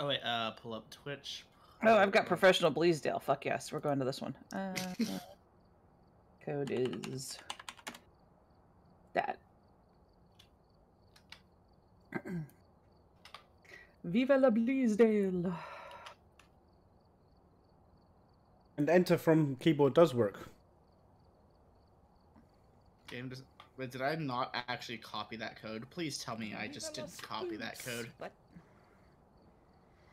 Oh wait, uh, pull up Twitch. Oh, I've got professional Bleasdale. Fuck yes, we're going to this one. Uh, code is that. Viva la Bleasdale. And enter from keyboard does work. Game does. Wait, did I not actually copy that code? Please tell me I just didn't copy that code. What?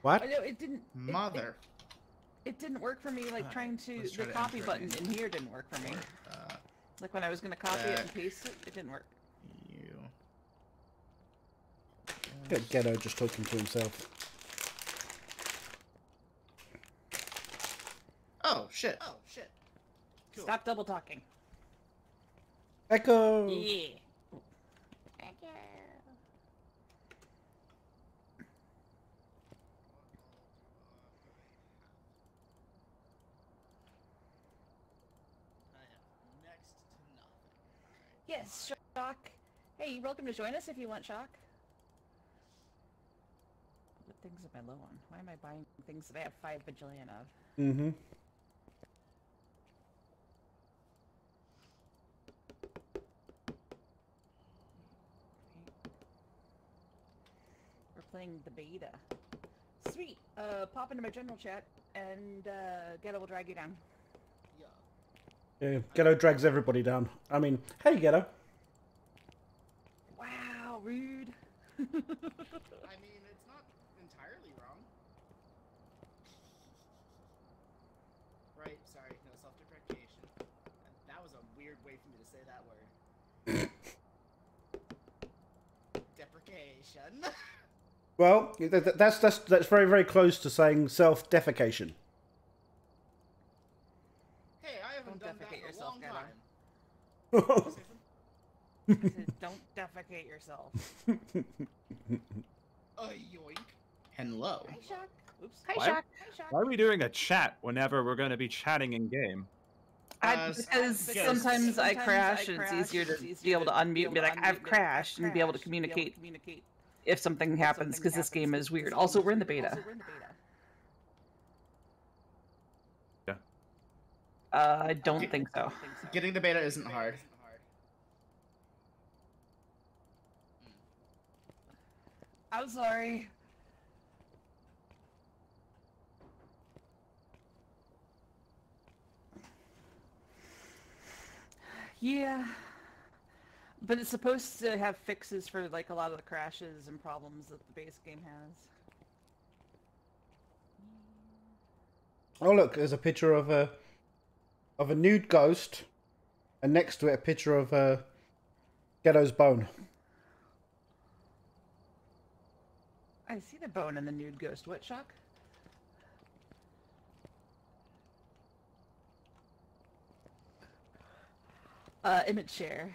What? I know it didn't. it- it- Mother. It, didn't work for me. Like Alright, trying to let's the to copy button it in here didn't work for me. Uh, Like when I was gonna copy it and paste it, it didn't work. you. Get Ghetto just talking to himself. Oh shit. Oh shit. Cool. Stop double talking. Echo! Yeah. I have next to nothing. Yes, Shock. Hey, you're welcome to join us if you want Shock. What things am I low on? Why am I buying things that I have five bajillion of? Mm-hmm. We're playing the beta. Sweet. Uh, pop into my general chat and uh, Ghetto will drag you down. Yeah. Yeah, Ghetto drags everybody down. I mean, hey Ghetto. Wow, rude. I mean, it's not entirely wrong. Right, sorry, no self-deprecation. That was a weird way for me to say that word. Deprecation. Well, th- th- that's that's that's very very close to saying self-defecation. hey, I haven't Don't done that defecate in a yourself, long Ganon. time. Say something? I said, Don't defecate yourself. Uh, yoink. Hello. Hi, Shock. Oops. Hi, Why- Shock. Hi, Shock. Why are we doing a chat whenever we're going to be chatting in game? Uh, because because sometimes I crash I and it's crash, easier to it's be able to unmute and be like, I've crashed and be able to communicate communicate if something happens because this game is weird. Also, we're in the beta. Uh, I don't Okay. think so. Getting the beta isn't hard. I'm sorry. Yeah. But it's supposed to have fixes for like a lot of the crashes and problems that the base game has. Oh look, there's a picture of a of a nude ghost, and next to it a picture of uh, Ghetto's bone. I see the bone in the nude ghost. What shock? Uh, image share.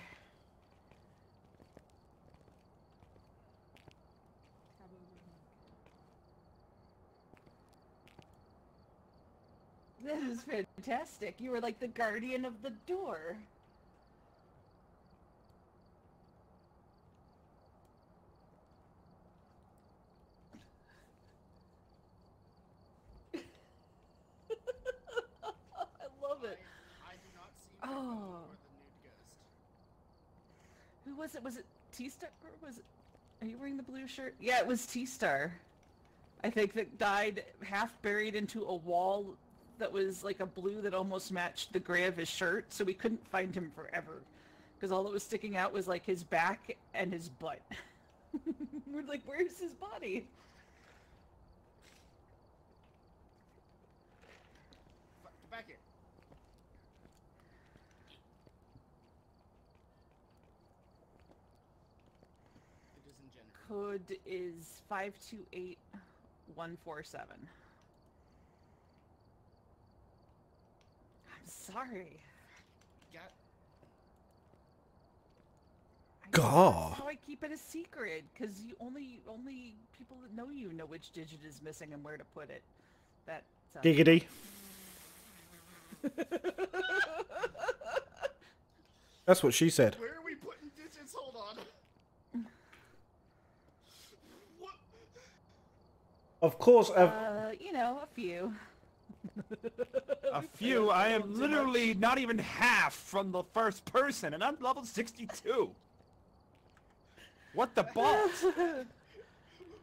This is fantastic. You were like the guardian of the door. I love it. I do not see Oh. or or the nude ghost. Who was it? Was it T Star? Or was it? Are you wearing the blue shirt? Yeah, it was T Star. I think that died half buried into a wall that was like a blue that almost matched the gray of his shirt, so we couldn't find him forever. Because all that was sticking out was like his back and his butt. We're like, where's his body? Get back here. It is in general. Code is 528147. Sorry. Got I Gaw. How I keep it a secret, because you only only people that know you know which digit is missing and where to put it. That sounds Giggity. That's what she said. Where are we putting digits? Hold on. What? Of course, uh, Uh, you know, a few. A few. I am literally not even half from the first person, and I'm level 62. What the balls?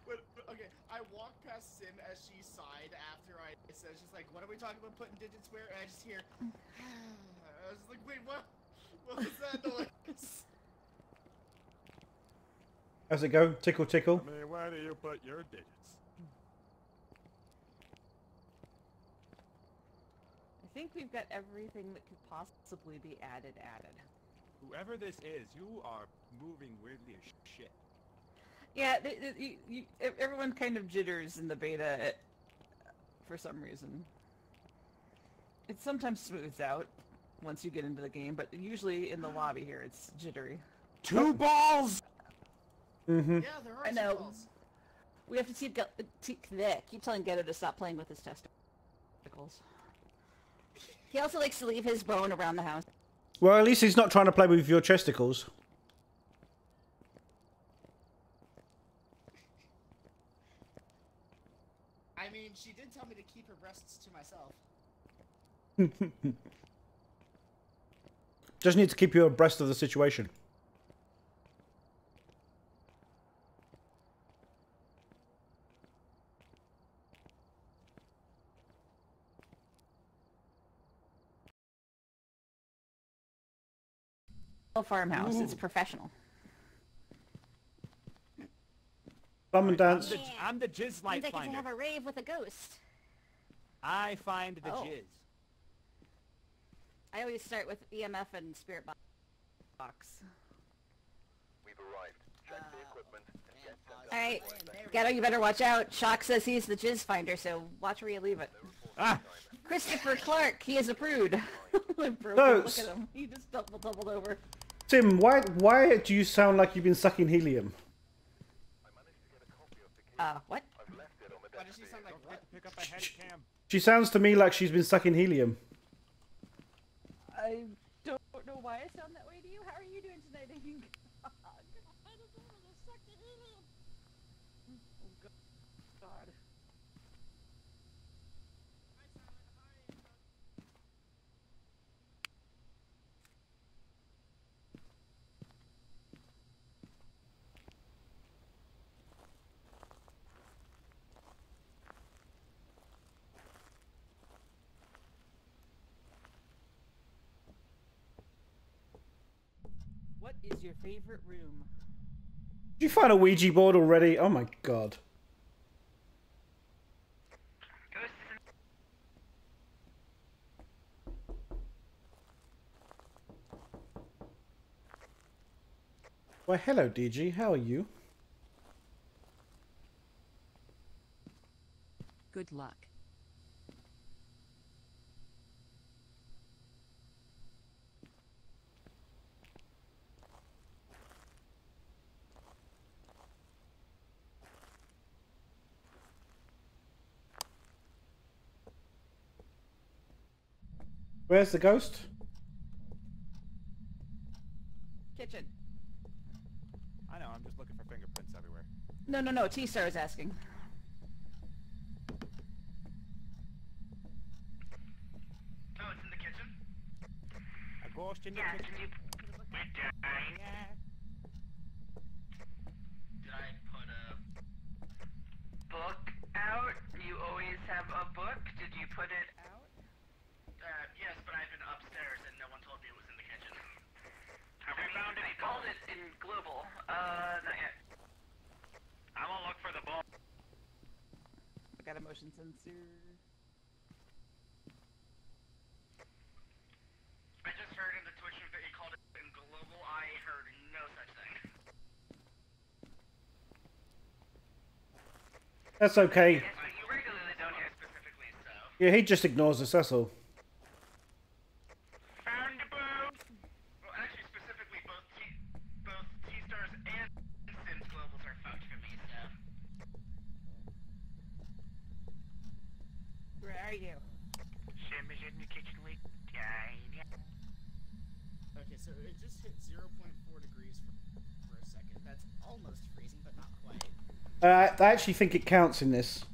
But, but, okay, I walked past Sim as she sighed after I said, she's like, what are we talking about putting digits where? And I just hear, I was like, wait, what? What was that noise? how's it go? Tickle, tickle. I mean, where do you put your digits? Think we've got everything that could possibly be added added. Whoever this is, you are moving weirdly as shit. Yeah, th th you, you, everyone kind of jitters in the beta uh, for some reason. It sometimes smooths out once you get into the game, but usually in the lobby here it's jittery. Two balls! Mm-hmm. yeah, there are I know. balls. We have to keep, Ge- keep, keep telling Ghetto to stop playing with his testicles. He also likes to leave his bone around the house. Well, at least he's not trying to play with your chesticles. I mean, she did tell me to keep her breasts to myself. Just need to keep you abreast of the situation. Farmhouse, it's professional. Come and I'm dance. the, I'm the jizz light Seems like you finder. have a rave with a ghost. I find the Oh. jizz. I always start with EMF and spirit bo- box. We've arrived. Check the equipment and get sent All right, And there Ghetto, you better watch out. Shock says he's the jizz finder, so watch where you leave it. Ah! Christopher Clark, he is a prude. Broken, No, Look at him. He just double doubled over. Tim, why why do you sound like you've been sucking helium? Uh, what? Why does she sound like what? Pick up a head cam. She sounds to me like she's been sucking helium. I don't know why I sound that way to you. How are you doing tonight, Ing? Oh, God. What is your favorite room? Did you find a Ouija board already? Oh my god. Why, hello, DG. How are you? Good luck. Where's the ghost? Kitchen. I know, I'm just looking for fingerprints everywhere. No, no, no. T-Star is asking. Oh, it's in the kitchen? A ghost in the Yeah, kitchen. did you... Did I put a... book out? You always have a book? Did you put it out? Uh, yes, but I've been upstairs and no one told me it was in the kitchen. Have we found it? I called it in global. Uh, not yet. I'm gonna look for the ball. I got a sensor. I just heard in the Twitch that he called it in global. I heard no such thing. That's okay. Yes, you regularly don't hear Specifically, so. Yeah, he just ignores us, that's all. actually think it counts in this.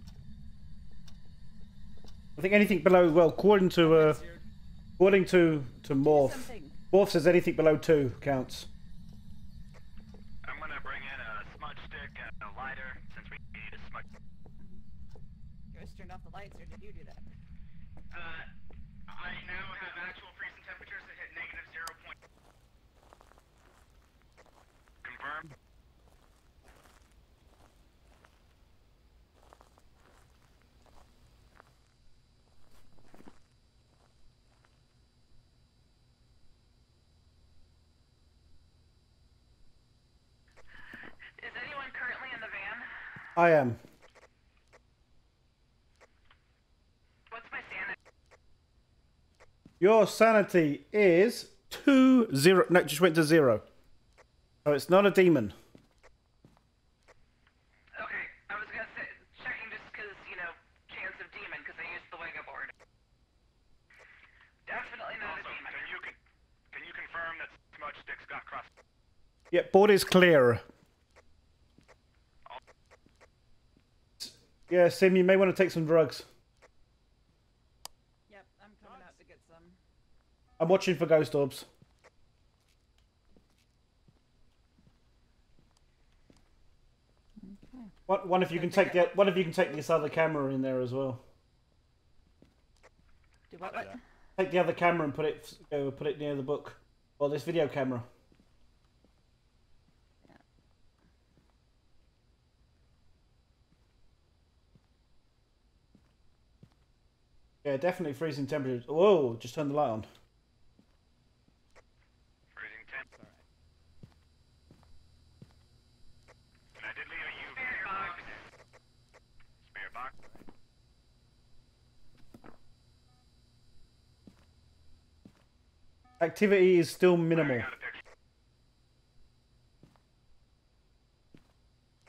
I think anything below, well, according to, uh, according to, to Morph, Morph says anything below two counts. I am. What's my sanity? Your sanity is two zero. No, just went to zero. So it's not a demon. Okay, I was gonna say, checking just because you know, chance of demon because I used the Ouija board. Definitely not Also, a demon. can you con- can you confirm that smudge sticks got crossed? Yeah, board is clear. Yeah, Sim, you may want to take some drugs. Yep, I'm coming out to get some. I'm watching for ghost orbs. One, one if you can take the one if you can take this other camera in there as well. Do what? what? Take the other camera and put it go put it near the book. Or this video camera. Yeah, definitely freezing temperatures. Whoa, just turn the light on. Freezing temp. And I did leave a UV box. Spirit box. Activity is still minimal. got a picture.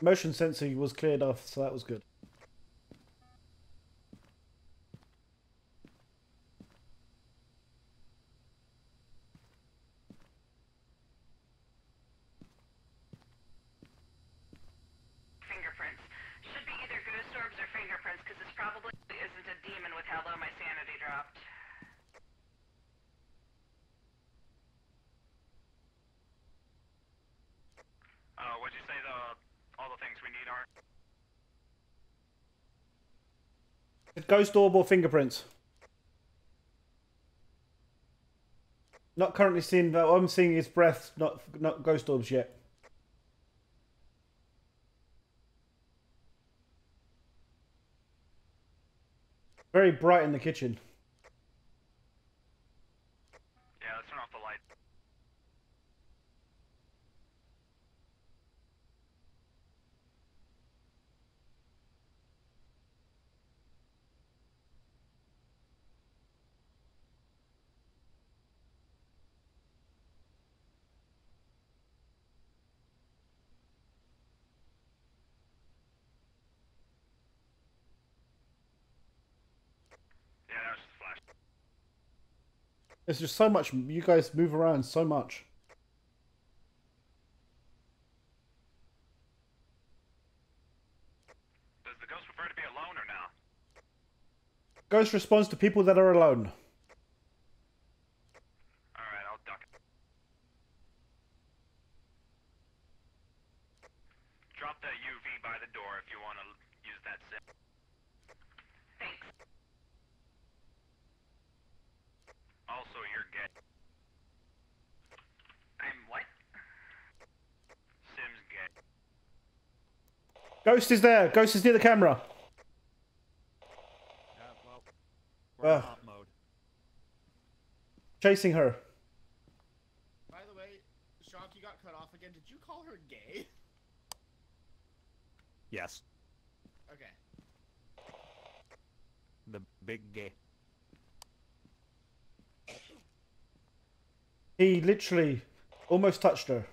Motion sensor was cleared off, so that was good. Fingerprints. Should be either ghost orbs or fingerprints, 'cause this probably isn't a demon with how low my sanity dropped. Uh, what'd you say the all the things we need are? Ghost orb or fingerprints? Not currently seeing that. I'm seeing his breath, not not ghost orbs yet. Very bright in the kitchen. Yeah, let's turn off the light. Yeah, that was just a flash. There's just so much. You guys move around so much. Does the ghost prefer to be alone or now? Ghost responds to people that are alone. Alright, I'll duck it. Drop that UV by the door if you want to use that sim. Thanks. Also, you're gay. I'm what? Sim's gay. Ghost is there. Ghost is near the camera. Yeah, well, we're in hot mode. Chasing her. By the way, Shock, you got cut off again. Did you call her gay? Yes, Okay. the big gay. He literally almost touched her.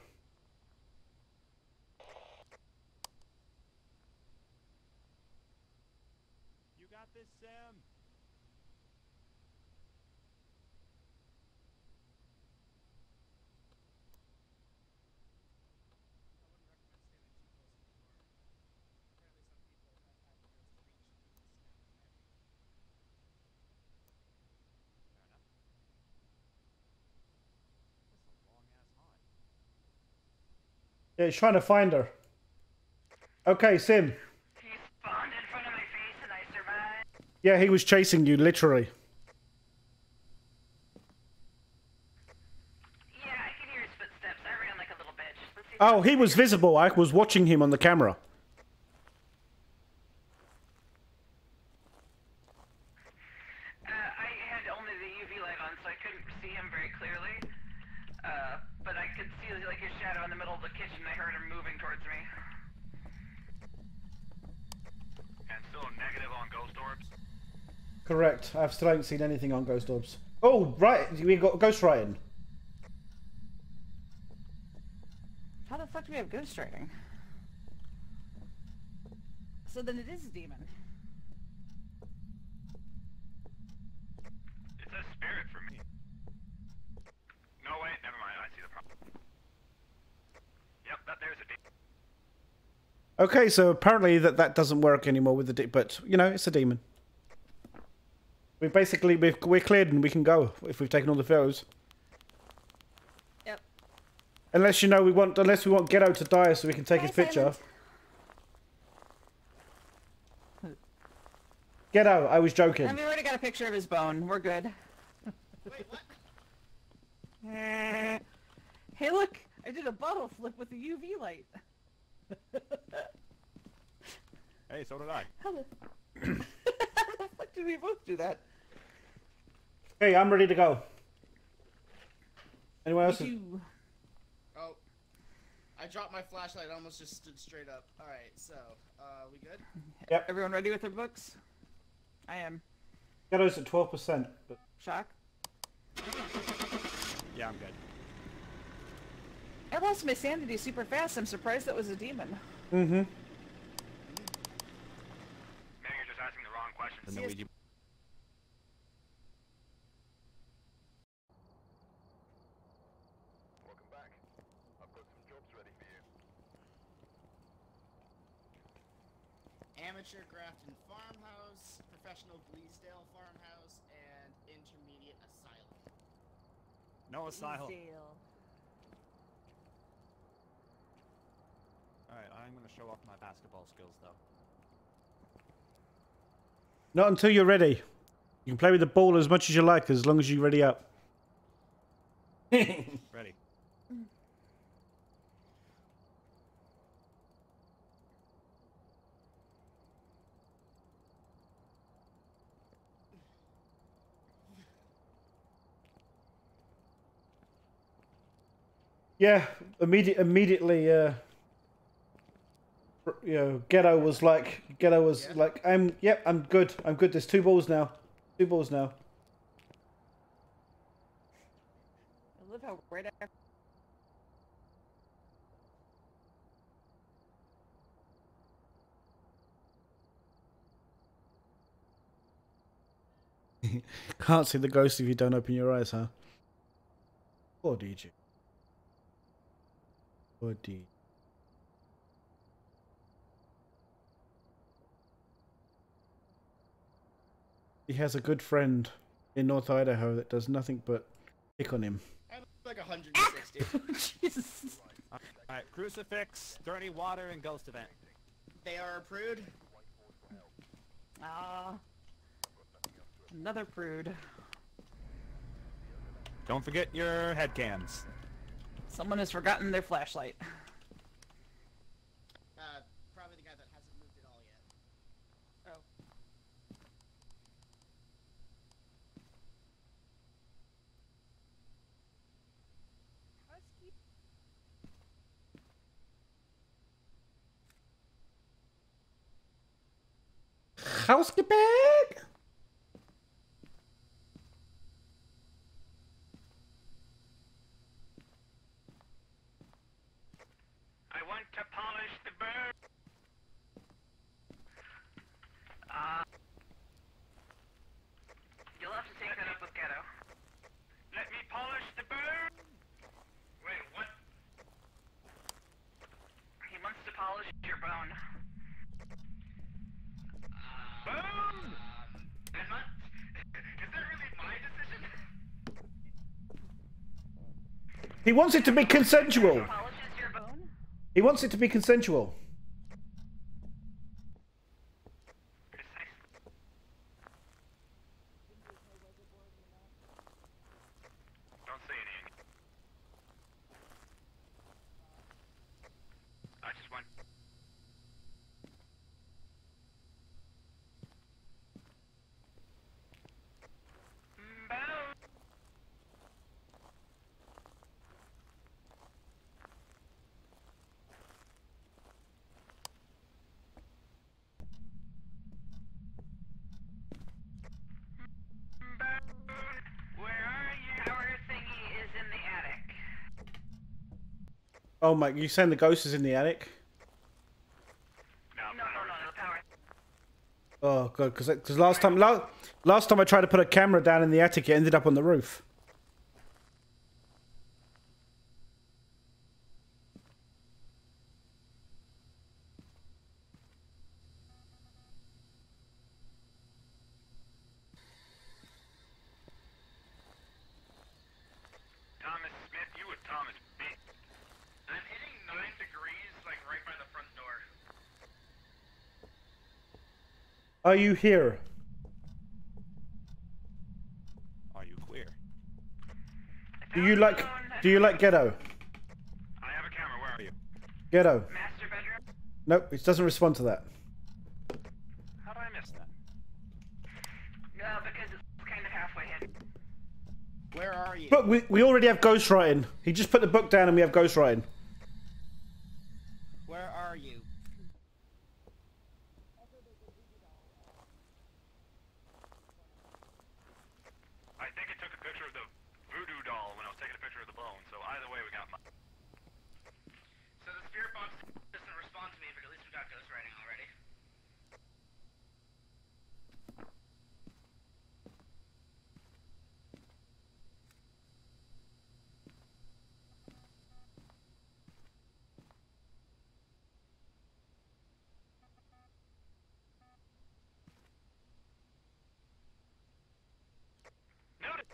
You got this, Sam. Yeah, he's trying to find her. Okay, Sim. He spawned in front of my face and I survived. Yeah, he was chasing you, literally. Yeah, I can hear his footsteps. I ran like a little bitch. Let's see. Oh, he was visible. I was watching him on the camera. Uh, I had only the UV light on, so I couldn't see him very clearly. Uh, but I could see like his shadow in the middle of the kitchen. I heard him moving towards me. And still negative on ghost orbs. Correct. I still haven't seen anything on Ghost Orbs. Oh, right. We got ghost writing. How the fuck do we have ghost writing? So then it is a demon. It says spirit for me. No, wait, never mind. I see the problem. Yep, that there's a demon. Okay, so apparently that that doesn't work anymore with the de- but you know it's a demon. We basically we've, we're cleared and we can go if we've taken all the photos. Yep. Unless you know we want unless we want Ghetto to die so we can take his Bye, picture. Silent. Ghetto, I was joking. And we already got a picture of his bone. We're good. Wait, what? Hey, look! I did a bottle flip with the UV light. Hey, so did I. How the... How the fuck did we both do that? Hey, I'm ready to go. Anyone else? You. Oh. I dropped my flashlight. I almost just stood straight up. Alright, so, uh, we good? Yep. Everyone ready with their books? I am. Ghetto's at twelve percent. But Shock. Yeah, I'm good. I lost my sanity super fast. I'm surprised that was a demon. mm-hmm. Maybe you're just asking the wrong questions. The Luigi. Welcome back. I've got some jobs ready for you. Amateur Grafton Farmhouse, Professional Bleasdale Farmhouse, and Intermediate Asylum. No asylum. Alright, I'm gonna show off my basketball skills though. Not until you're ready. You can play with the ball as much as you like, as long as you're ready up. Ready. Yeah, immediate, immediately. Uh, you know, Ghetto was like, Ghetto was Yeah. like, I'm, yep, I'm good, I'm good. There's two balls now, two balls now. I love how right after. Can't see the ghost if you don't open your eyes, huh? Poor DJ. Poor He has a good friend in North Idaho that does nothing but pick on him. I have like 160. Jesus. Alright, crucifix, dirty water, and ghost event. they are a prude. Ah. Another prude. Don't forget your head cams. Someone has forgotten their flashlight. Uh, probably the guy that hasn't moved at all yet. Oh. Housekeeping! I want to polish the bird. Uh, You'll have to take that up with Ghetto. let me polish the bird. Wait, what? He wants to polish your bone. Boom! I'm not. Is that really my decision? He wants it to be consensual. He wants it to be consensual. Precisely. Don't say anything. I just went. Boom. Where are you? Power thingy is in the attic. Oh my! You saying the ghost is in the attic? No, No, no. Oh god, because last time la- last time I tried to put a camera down in the attic, it ended up on the roof. Thomas Smith, you with Thomas B. I'm hitting nine degrees, like right by the front door. Are you here? Are you queer? Do you like Do you like ghetto? I have a camera. Where are you? Ghetto. Master bedroom. Nope, it doesn't respond to that. How do I miss that? No, because it's kind of halfway hidden. Where are you? Look, we we already have ghostwriting. He just put the book down and we have ghostwriting. Where are you? I think it took a picture of the voodoo doll when I was taking a picture of the bone. So either way, we got. My... So the spirit box doesn't respond to me, but at least we got ghostwriting already. Noted.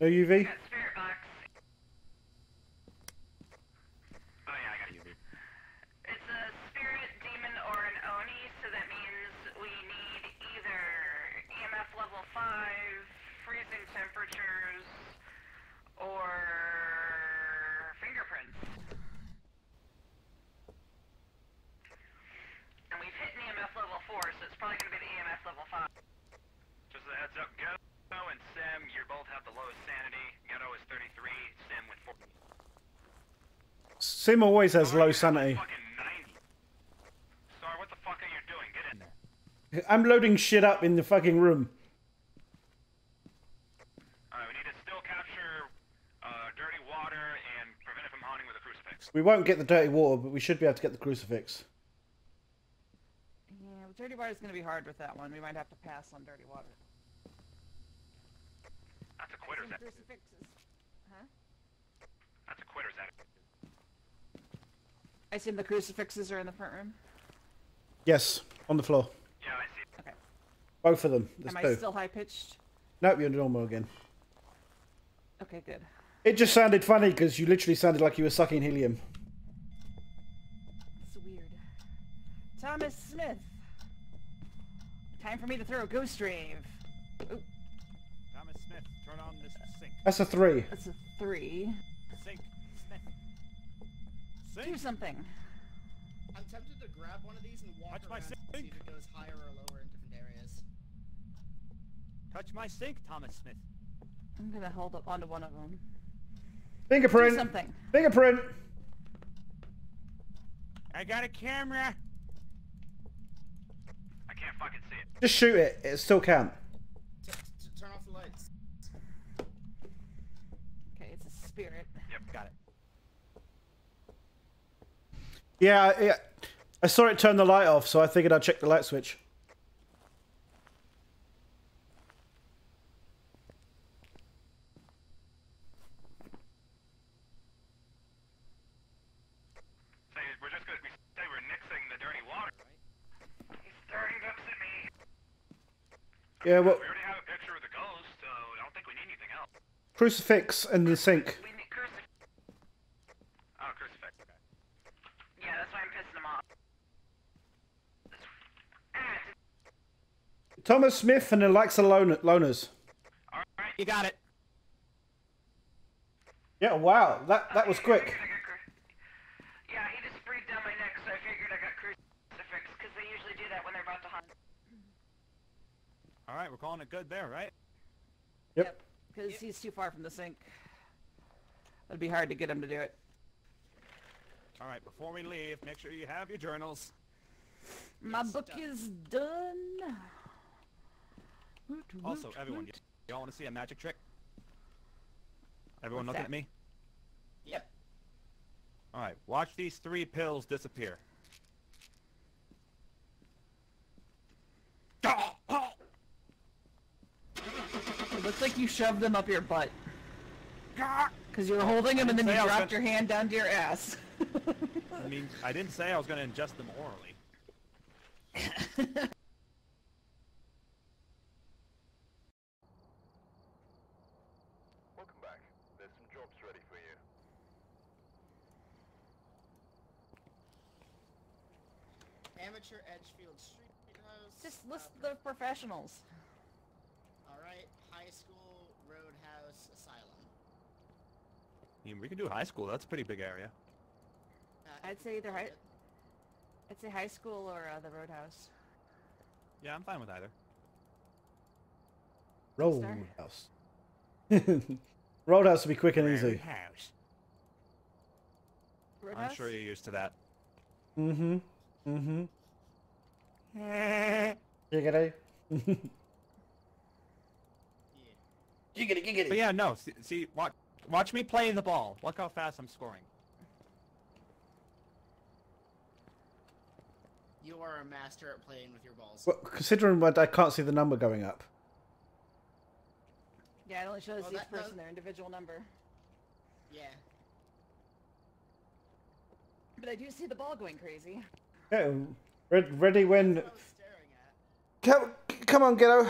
No UV. Got spirit box. Oh yeah, I got you. It's a spirit, demon, or an oni, so that means we need either EMF level 5, freezing temperatures, or fingerprints. And we've hit an EMF level 4, so it's probably going to be the EMF level 5. Just a heads up, Ghetto and Sim, you both have the lowest sanity. Ghetto is 33, Sim with 40. Sim always has low sanity. Sorry, what the fuck are you doing? Get in there. I'm loading shit up in the fucking room. Alright, we need to still capture uh, dirty water and prevent it from haunting with a crucifix. We won't get the dirty water, but we should be able to get the crucifix. Yeah, dirty water is gonna be hard with that one. We might have to pass on dirty water. That's a quitter's. Crucifixes. Huh? That's a quitter's attitude. I assume the crucifixes are in the front room. Yes, on the floor. Yeah, I see. Okay. Both of them. There's Am two. I still high pitched? Nope, you're normal again. Okay, good. It just sounded funny because you literally sounded like you were sucking helium. It's weird. Thomas Smith. Time for me to throw a ghost rave. Ooh, Thomas Smith, turn on this sink. That's a three. that's a three. Sink. Do something. I'm tempted to grab one of these and walk Touch my around and see sink. if it goes higher or lower in different areas. Touch my sink, Thomas Smith. I'm gonna hold up onto one of them. Fingerprint. Do Fingerprint. something. Fingerprint. I got a camera. I can't fucking see it. Just shoot it. It still count. Yeah, yeah, I saw it turn the light off, so I figured I'd check the light switch. Yeah, well, we already have a picture of the ghost, so I don't think we need anything else. Crucifix in the sink. Thomas Smith and Alexa Lon- Loners. All right. You got it. Yeah, wow, that that was quick. figured I got cru- Yeah, he just breathed down my neck, so I figured I got crucifix, because they usually do that when they're about to hunt. All right, we're calling it good there, right? Yep. Because he's too far from the sink. It'd be hard to get him to do it. All right, before we leave, make sure you have your journals. My book is done. Also, everyone, woot. you, you all want to see a magic trick? Everyone What's looking that? at me? Yep. All right, watch these three pills disappear. It looks like you shoved them up your butt. Because you were holding them and then you dropped gonna- your hand down to your ass. I mean, I didn't say I was going to ingest them orally. Welcome back. There's some jobs ready for you. Amateur Edgefield Street House. Just list uh, the professionals. Alright, high school, roadhouse, asylum. I mean, we can do high school. That's a pretty big area. Uh, I'd say either high, I'd say high school or uh, the roadhouse. Yeah, I'm fine with either. Roadhouse. Roadhouse would be quick and easy. House. Roadhouse? I'm sure you're used to that. Mm-hmm. Mm-hmm. Giggity. Yeah. Giggity, giggity. But yeah, no. See, see watch, watch me play the ball. Look how fast I'm scoring. You are a master at playing with your balls. Well, considering what I can't see the number going up. Yeah, it only shows Well, each that does- person their individual number. Yeah. But I do see the ball going crazy. Yeah, ready when. That's what I was staring at. Come, come on, Ghetto.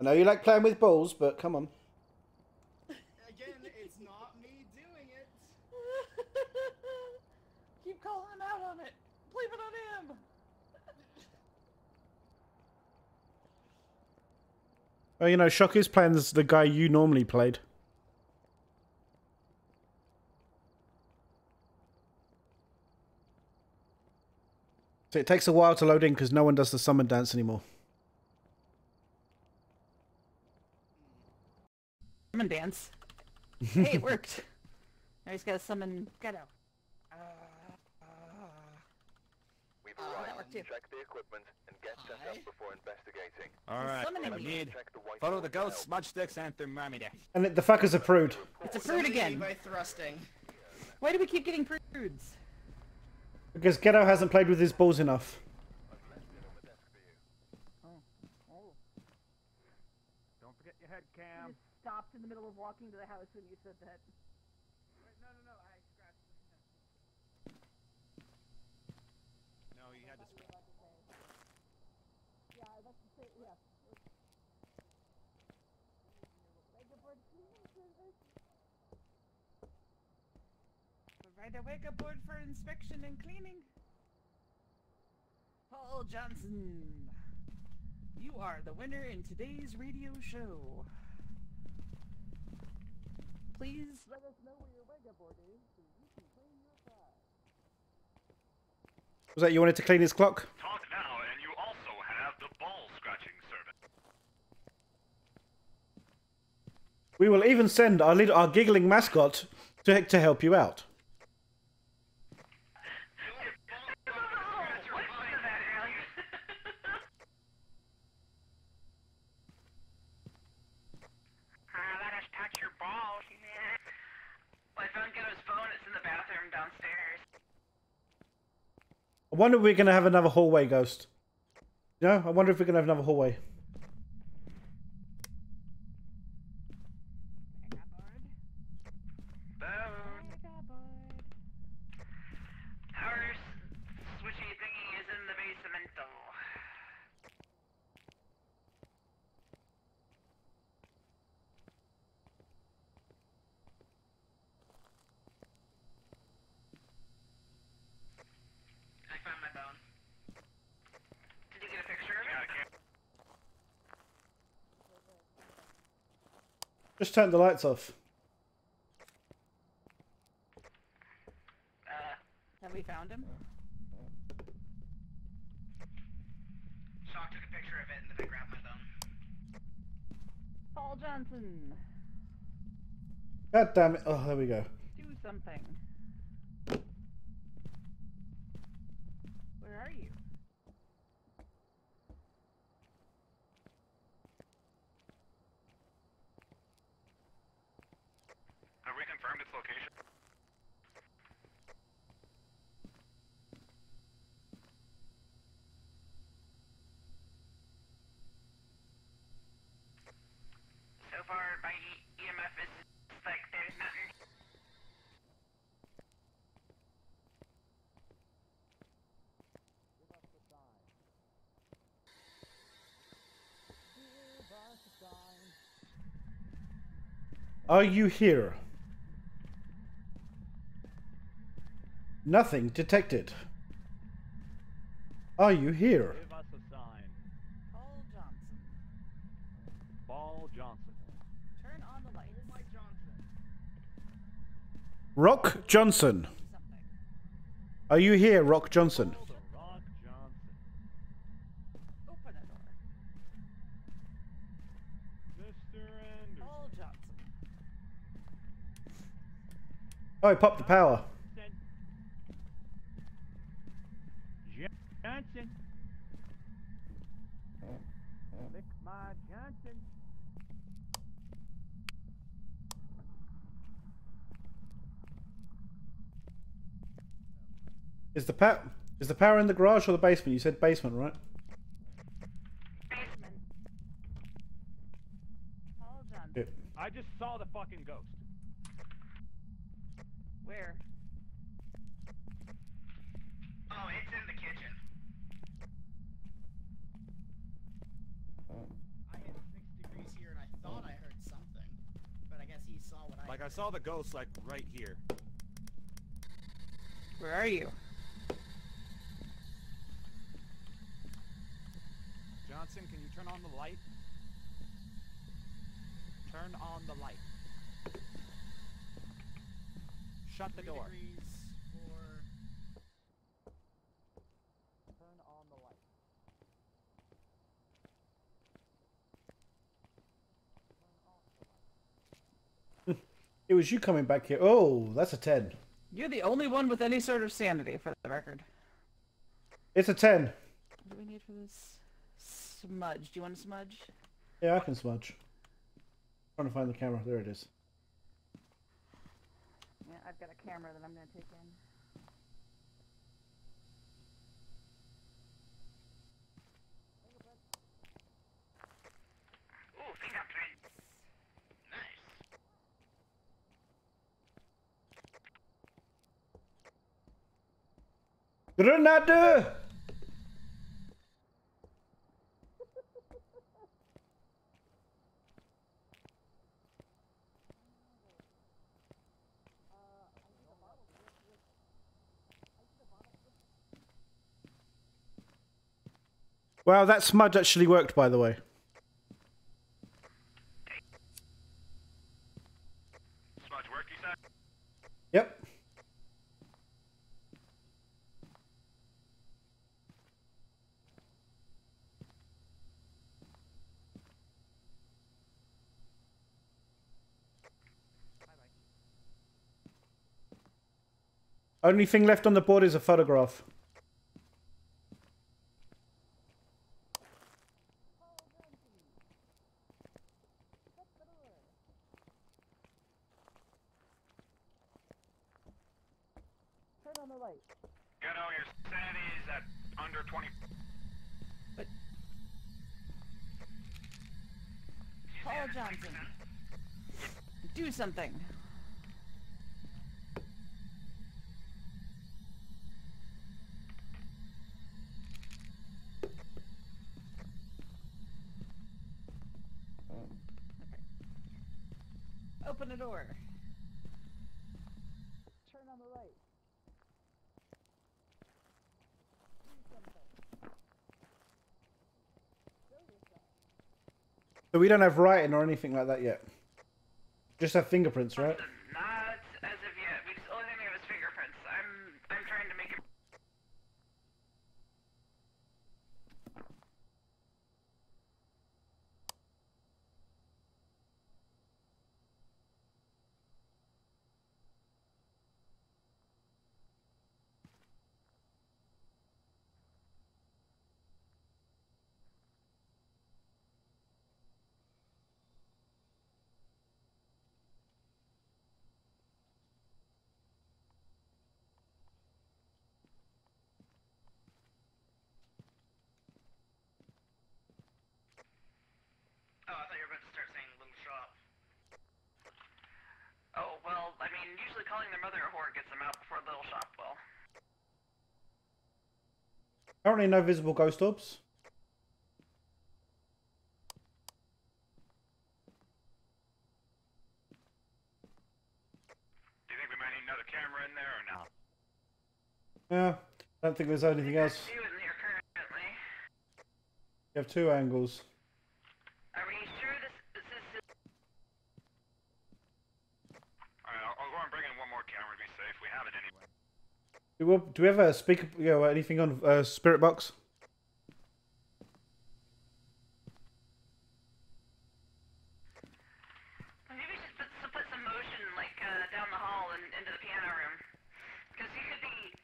I know you like playing with balls, but come on. Again, it's not me doing it. Keep calling him out on it. Blame it on him. Well, you know, Shocky's playing as the guy you normally played. So it takes a while to load in because no one does the summon dance anymore. Summon dance. hey, it worked. Now he's got to summon Ghetto. We've Oh, that worked too. Check the equipment and get set up before investigating. All right. summoning I you. need Check the white photo of the ghost, smudge sticks, and thermometer. And the fuckers are prude. It's a prude again. By thrusting. Why do we keep getting prudes? Because Ghetto hasn't played with his balls enough. Don't forget your head cam. stopped in the middle of walking to the house when you said that. Provide a wake up board for inspection and cleaning. Paul Johnson, you are the winner in today's radio show. Please let us know where your wake up board is so you can claim your prize. Was that you wanted to clean his clock? Talk now, and you also have the ball scratching service. We will even send our little, our giggling mascot to to help you out. Ah, let us touch your balls. Well, I found Ghetto's phone. It's in the bathroom downstairs. I wonder if we're gonna have another hallway ghost. No, I wonder if we're gonna have another hallway. Phone. Our s- switchy thingy is in the basement, though. Just turn the lights off. Uh, Have we found him? Shock took a picture of it and then I grabbed my phone. Paul Johnson, God damn it. Oh, there we go. do something. Where are you? Have we confirmed its location? so far, my EMF is like there's nothing. Are you here? Nothing detected. Are you here? Give us a sign. Paul Johnson, Paul Johnson. turn on the lights. Mike Johnson. Rock Johnson. Are you here, Rock Johnson? Call the Rock Johnson. Open a door. Mr. Anderson. Paul Johnson. Oh, he popped the power. Johnson. Lick my Johnson. Is the pa- is the power in the garage or the basement? You said basement, right? Basement. Yeah. I just saw the fucking ghost. Where? Oh, it's in the kitchen. I hit six degrees here and I thought I heard something. But I guess he saw what I Like I saw the ghost like right here. Where are you? Johnson, can you turn on the light? Turn on the light. Shut the door. degrees for... Turn on the light. It was you coming back here. Oh, that's a 10. You're the only one with any sort of sanity, for the record. It's a 10. What do we need for this? Smudge. Do you want a smudge? Yeah, I can smudge. I'm trying to find the camera. There it is. Yeah, I've got a camera that I'm gonna take in. Ooh, fingerprints. Nice. Grenade! Wow, that smudge actually worked, by the way. Smudge work, you said? Yep. Only thing left on the board is a photograph. Ghetto, your sanity is at under 20. Paul Johnson. Do something. Open a door. Turn on the light. So we don't have writing or anything like that yet. Just have fingerprints, right? Not as of yet. We just only thing we have is fingerprints. I'm I'm trying to make it. Oh, I thought you were about to start saying little shop. Oh well, I mean, usually calling their mother a whore gets them out before Little Shop will. Apparently, no visible ghost orbs. Do you think we might need another camera in there or no? Yeah, I don't think there's anything else. Two in here currently. You have two angles. Are we sure this this is? Alright, I'll, I'll go and bring in one more camera to be safe. We have it anyway. Do we, do we have a speaker? You know, anything on uh, Spirit Box? Maybe just put put some motion like uh, down the hall and into the piano room, because he could be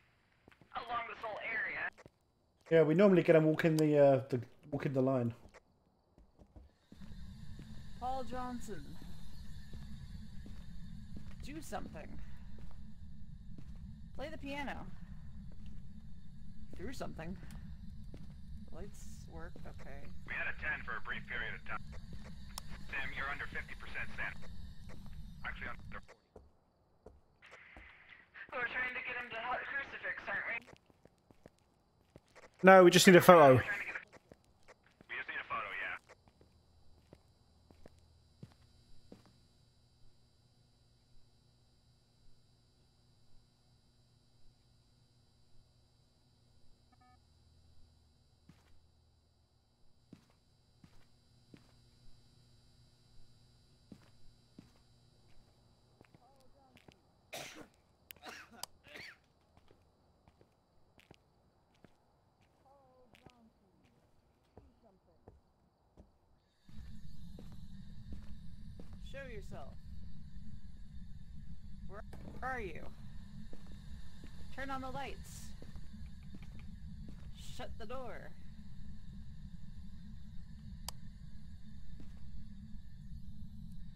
along this whole area. Yeah, we normally get them walking the uh, the walk in the line. Paul Johnson. Do something. Play the piano. Through something. Lights work, okay. We had a 10 for a brief period of time. Sam, you're under 50% Sam. Actually, under 40. We're trying to get him to crucifix, aren't we? No, we just need a photo. We're trying to get a We just need a photo, yeah. Show yourself. Where are you? Turn on the lights. Shut the door.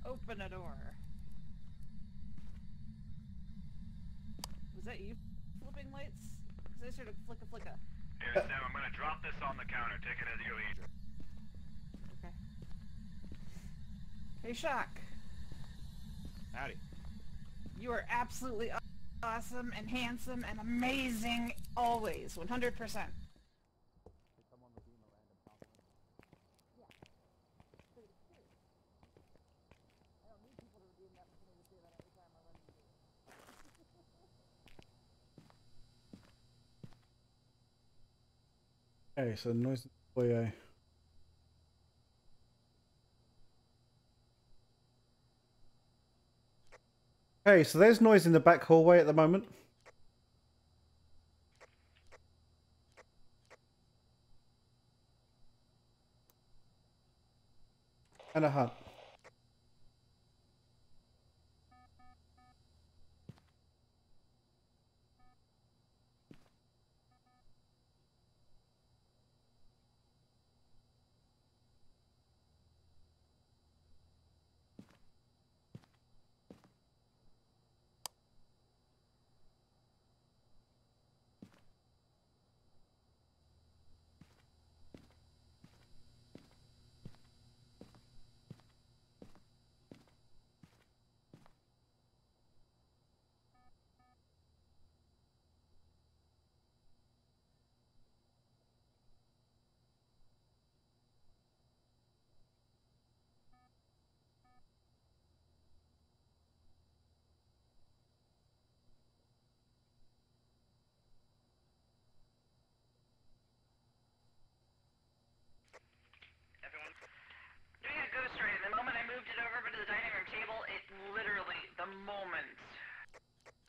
Open a door. Was that you flipping lights? Because I sort of flicka flicka. Here, Sam, I'm gonna drop this on the counter. Take it as you leisure. Okay. Hey, Shock. Howdy. You are absolutely awesome and handsome and amazing always, 100%. Okay, so noise in Okay, so there's noise in the back hallway at the moment. And a hunt.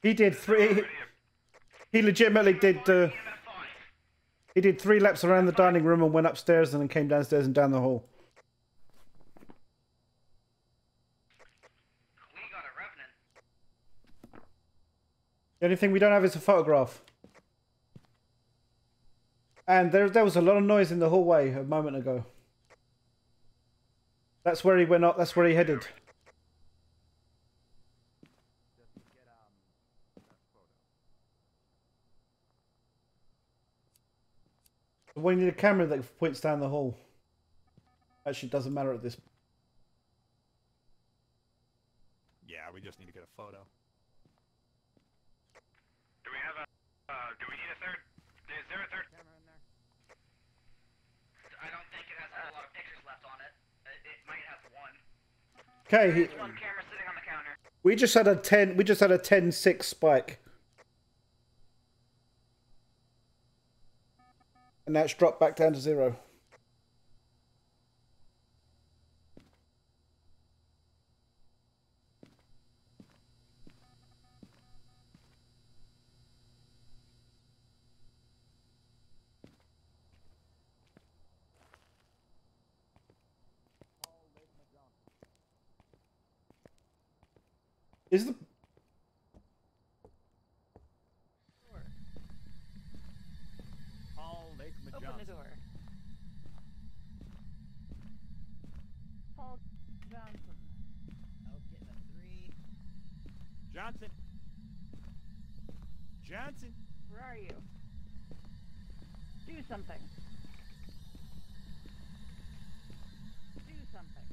He did three. He, legitimately did. Uh, he did three laps around the dining room and went upstairs and then came downstairs and down the hall. We got a revenant. The only thing we don't have is a photograph. And there, there was a lot of noise in the hallway a moment ago. That's where he went up. That's where he headed. We need a camera that points down the hall. Actually, it doesn't matter at this. Yeah, we just need to get a photo. Do we have a, uh, do we need a third, is there a third camera in there? I don't think it has a whole lot of pictures left on it. It, it might have one. Okay, he, There's one camera sitting on the counter. we just had a ten. We just had a 10-6 spike, and now it's dropped back down to zero. Is the Paul Lake Open the door. Paul Johnson. Oh, getting a three. Johnson. Johnson. Where are you? Do something. Do something.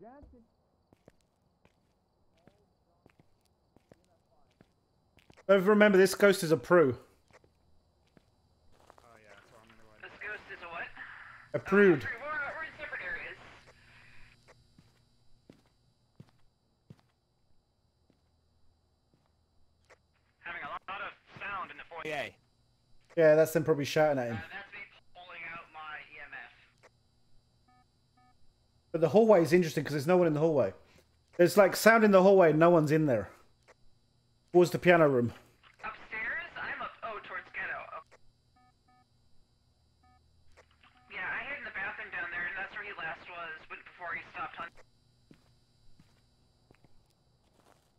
Johnson. Remember this ghost is a pru. Oh yeah, so I'm gonna go ahead. This ghost is a what? A prude. We're, we're in separate areas. Having a lot of sound in the foyer. Yay. Yeah, that's them probably shouting at Uh, him. that's me out my EMF. But the hallway is interesting because there's no one in the hallway. There's like sound in the hallway, no one's in there. Towards the piano room. Upstairs? I'm up. Oh, towards ghetto. Oh. Yeah, I hid in the bathroom down there, and that's where he last was when, before he stopped hunting.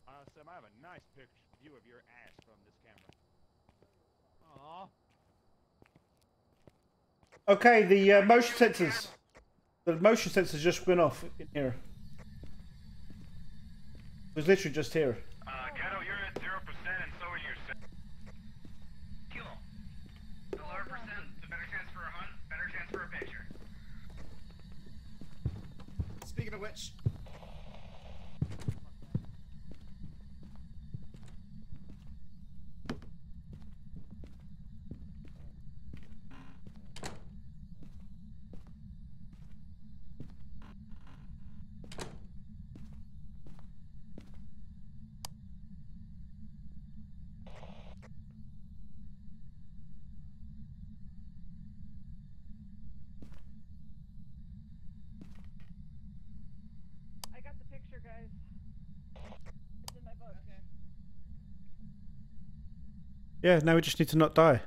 Uh, Sam, I have a nice picture view of your ass from this camera. Aw. Okay, the uh, motion sensors. The motion sensors just went off in here. It was literally just here. Uh, Ghetto, you're at 0% and so are you. Sa- Fuel. The lower percent, the better chance for a hunt, better chance for a picture. Speaking of which, I got the picture, guys. It's in my book. okay. Yeah, now we just need to not die.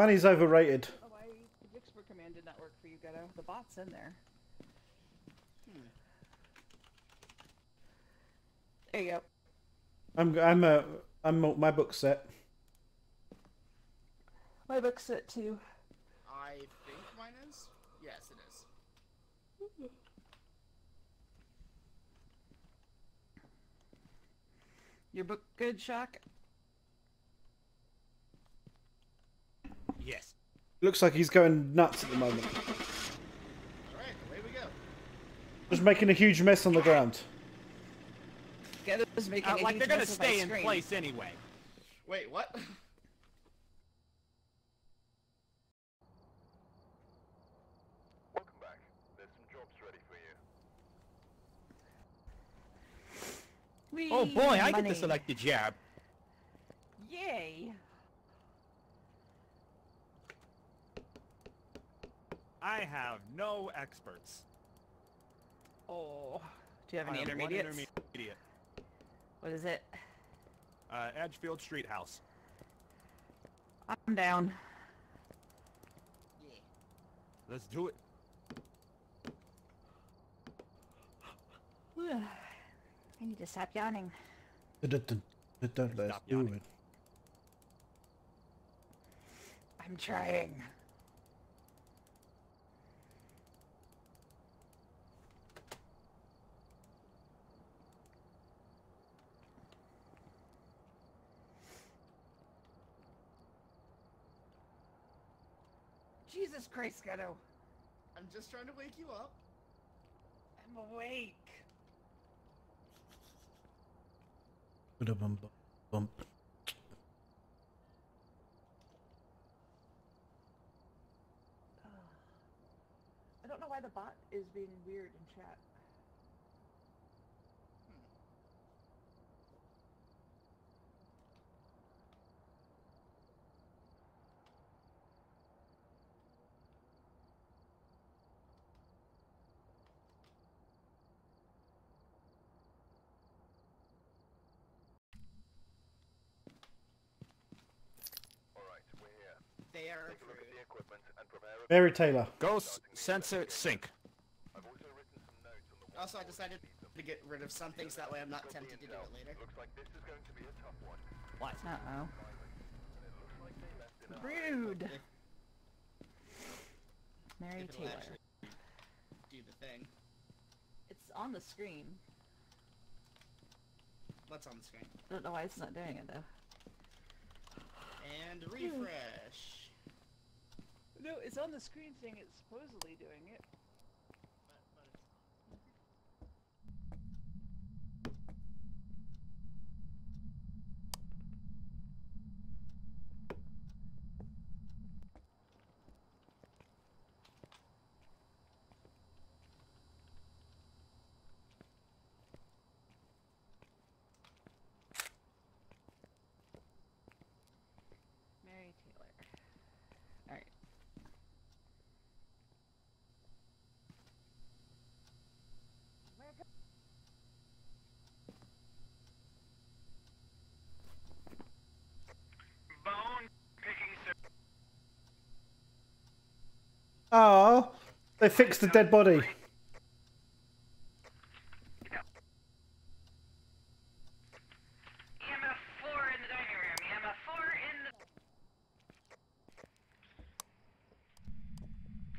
Money's overrated. Oh, why Vicksburg Command did not work for you, Ghetto? The bot's in there. Hmm. There you go. I'm I'm uh, I'm uh, my book set. My book set too. I think mine is. Yes, it is. Your book good, Shock? Yes. Looks like he's going nuts at the moment. Alright, away we go. Just making a huge mess on the ground. Ghetto's making Uh, a like huge they're gonna mess of my stay in screen. place anyway. Wait, what? Welcome back. There's some jobs ready for you. Whee, Oh boy, I get money. to select the job. Yay! I have no experts. Oh. Do you have I any have one intermediates? intermediate. What is it? Uh, Edgefield Street House. I'm down. Yeah. Let's do it. I need to stop yawning. Let's Stop do yawning. it. I'm trying. Jesus Christ, Ghetto. I'm just trying to wake you up. I'm awake. Ba-da-bum-bum. Bump. I don't know why the bot is being weird in chat. All right, we're here. They are Take a look at approved. the equipment and prepare a... Mary Taylor. Ghost sensor sync. I've also written some notes. Also, I decided to get rid of some things that way I'm not tempted to do it later. Looks like this is going to be a tough one. What? Uh-oh. And it looks like they left in a hurry. Rude. Mary Taylor. do the thing. It's on the screen. What's on the screen? I don't know why it's not doing it though. And refresh. No, it's on the screen saying it's supposedly doing it. They fixed the dead body. EMF 4 in the dining room. EMF 4 in the...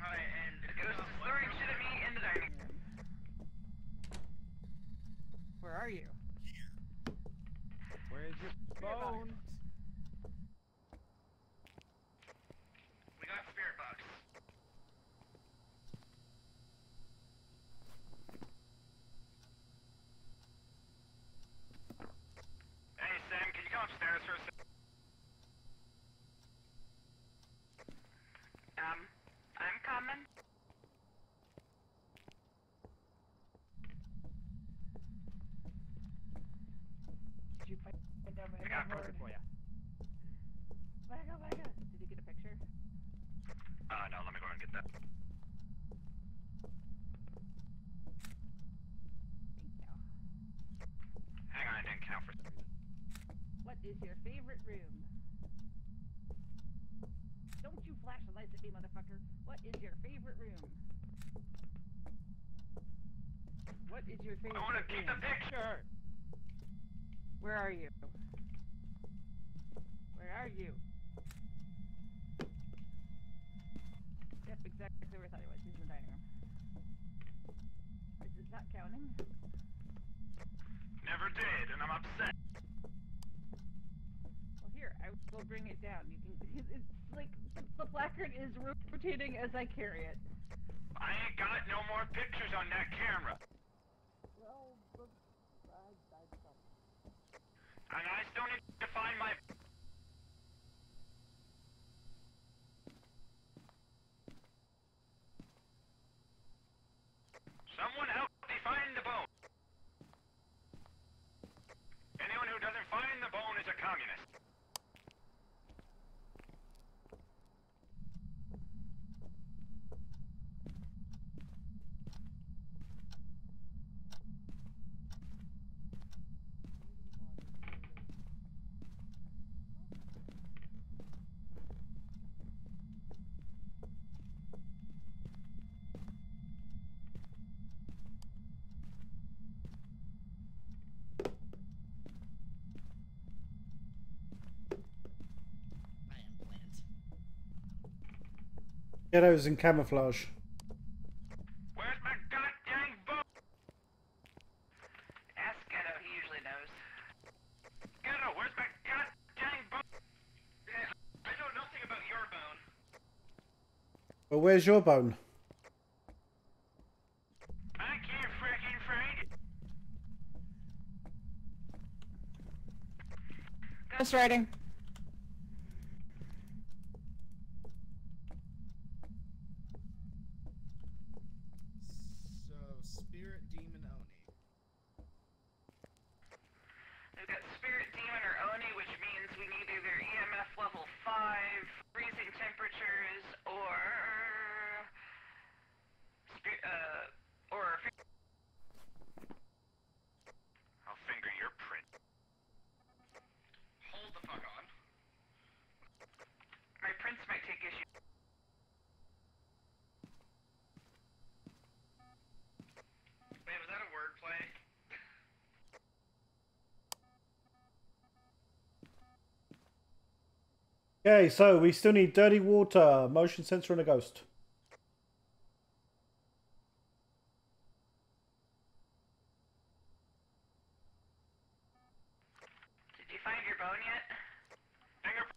Alright, and Ghost is throwing shit at me in the dining room. Where are you? Where's your phone? we got spirit box. Hey Sam, can you come upstairs for a sec? Um, I'm coming. Did you find out my I got a present for you. Mega, mega. Did you get a picture? Uh, no, let me go and get that. Thank you. Hang on, I didn't count for some reason. What is your favorite room? Don't you flash the lights at me, motherfucker. What is your favorite room? What is your favorite I want to keep the room? picture. Where are you? Where are you? Yep, exactly where I thought he was. He's in the dining room. Is it not counting? Never did, and I'm upset. Will down. You can. It's, it's like the, the placard is rotating as I carry it. I ain't got no more pictures on that camera. Well, but And I still need to find my... Someone help me find the bone. Anyone who doesn't find the bone is a communist. Ghettos in camouflage. Where's my goddamn bone? Ask Ghetto, he usually knows. Ghetto, where's my goddamn bone? I know nothing about your bone. But where's your bone? I can't freaking find it. Ghost riding. So, spirit demon Oni. We've got Spirit Demon or Oni, which means we need either EMF level 5, freezing temperatures, or... Spi- uh, or... I'll finger your print. Hold the fuck on. My prints might take issue. Wait, was that a wordplay? Okay, so we still need dirty water, motion sensor, and a ghost. Did you find your bone yet? Finger.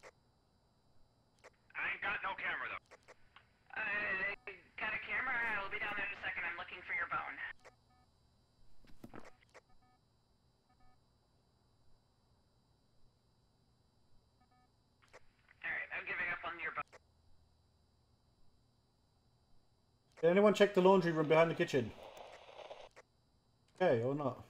I ain't got no camera though. Uh, got a camera? I'll be down there in a second. I'm looking for your bone. Alright, I'm giving up on your bone. Check the laundry room behind the kitchen? Okay, or not?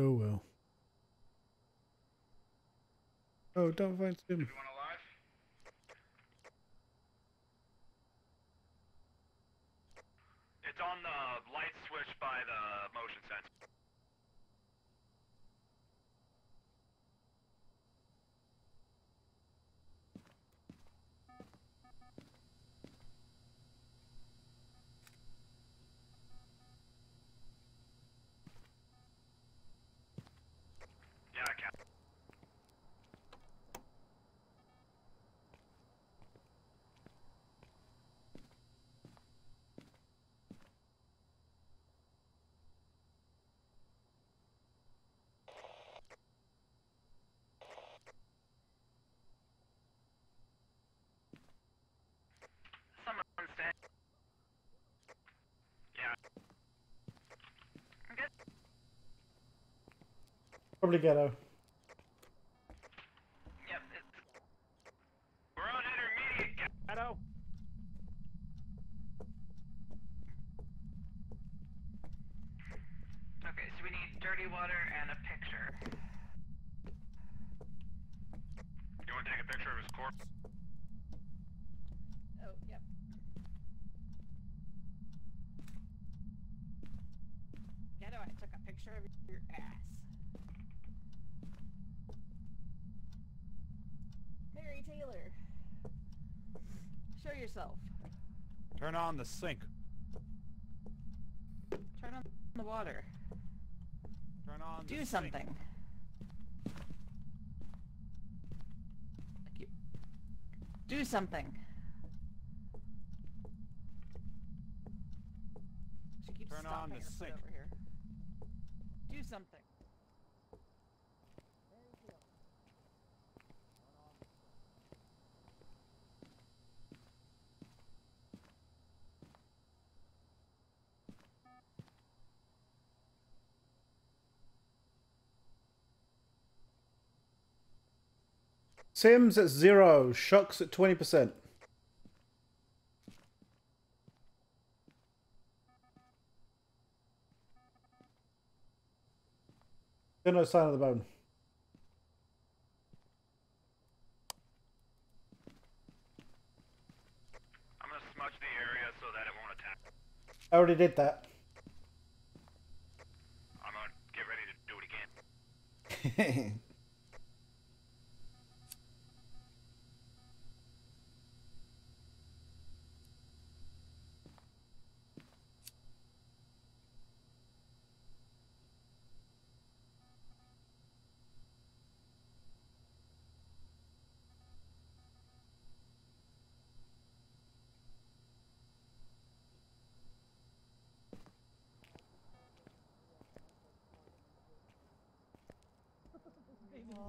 Oh well. Oh, don't find him. It's on the light switch by the motion sensor. Yeah, I can. Someone's dead. Yeah. I'm good. Probably ghetto. Yep, it's We're on intermediate. Shadow. Okay, so we need dirty water and a picture. You want to take a picture of his corpse? Oh, yep. know I took a picture of your ass. Mary Taylor. Show yourself. Turn on the sink. Turn on the water. Turn on the Do something. Thank. Do something. She keeps Turn on the sink. over here. Do something. Sims at zero. Shocks at 20%. Still no sign of the bone. I'm gonna smudge the area so that it won't attack. I already did that. I'm gonna get ready to do it again.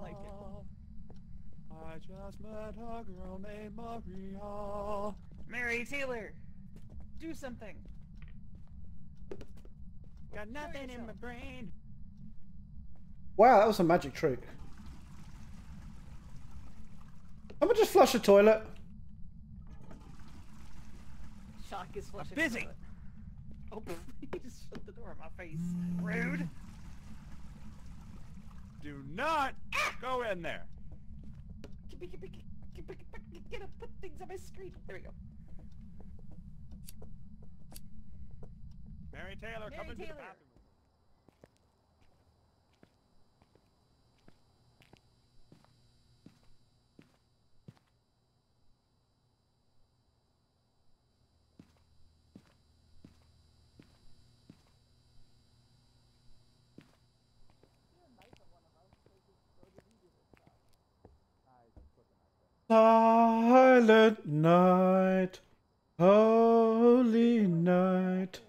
like it. I just met a girl named Maria. Mary Taylor. Do something. Got nothing in my brain. Wow, that was a magic trick. I'm gonna just flush the toilet. Shock is flushing. busy. the toilet. Oh, he just shut the door in my face. Rude. Do not go in there. Get, up, put things on my screen. There we go. Mary Taylor, come Mary into Taylor. the bathroom. Silent night. Holy night.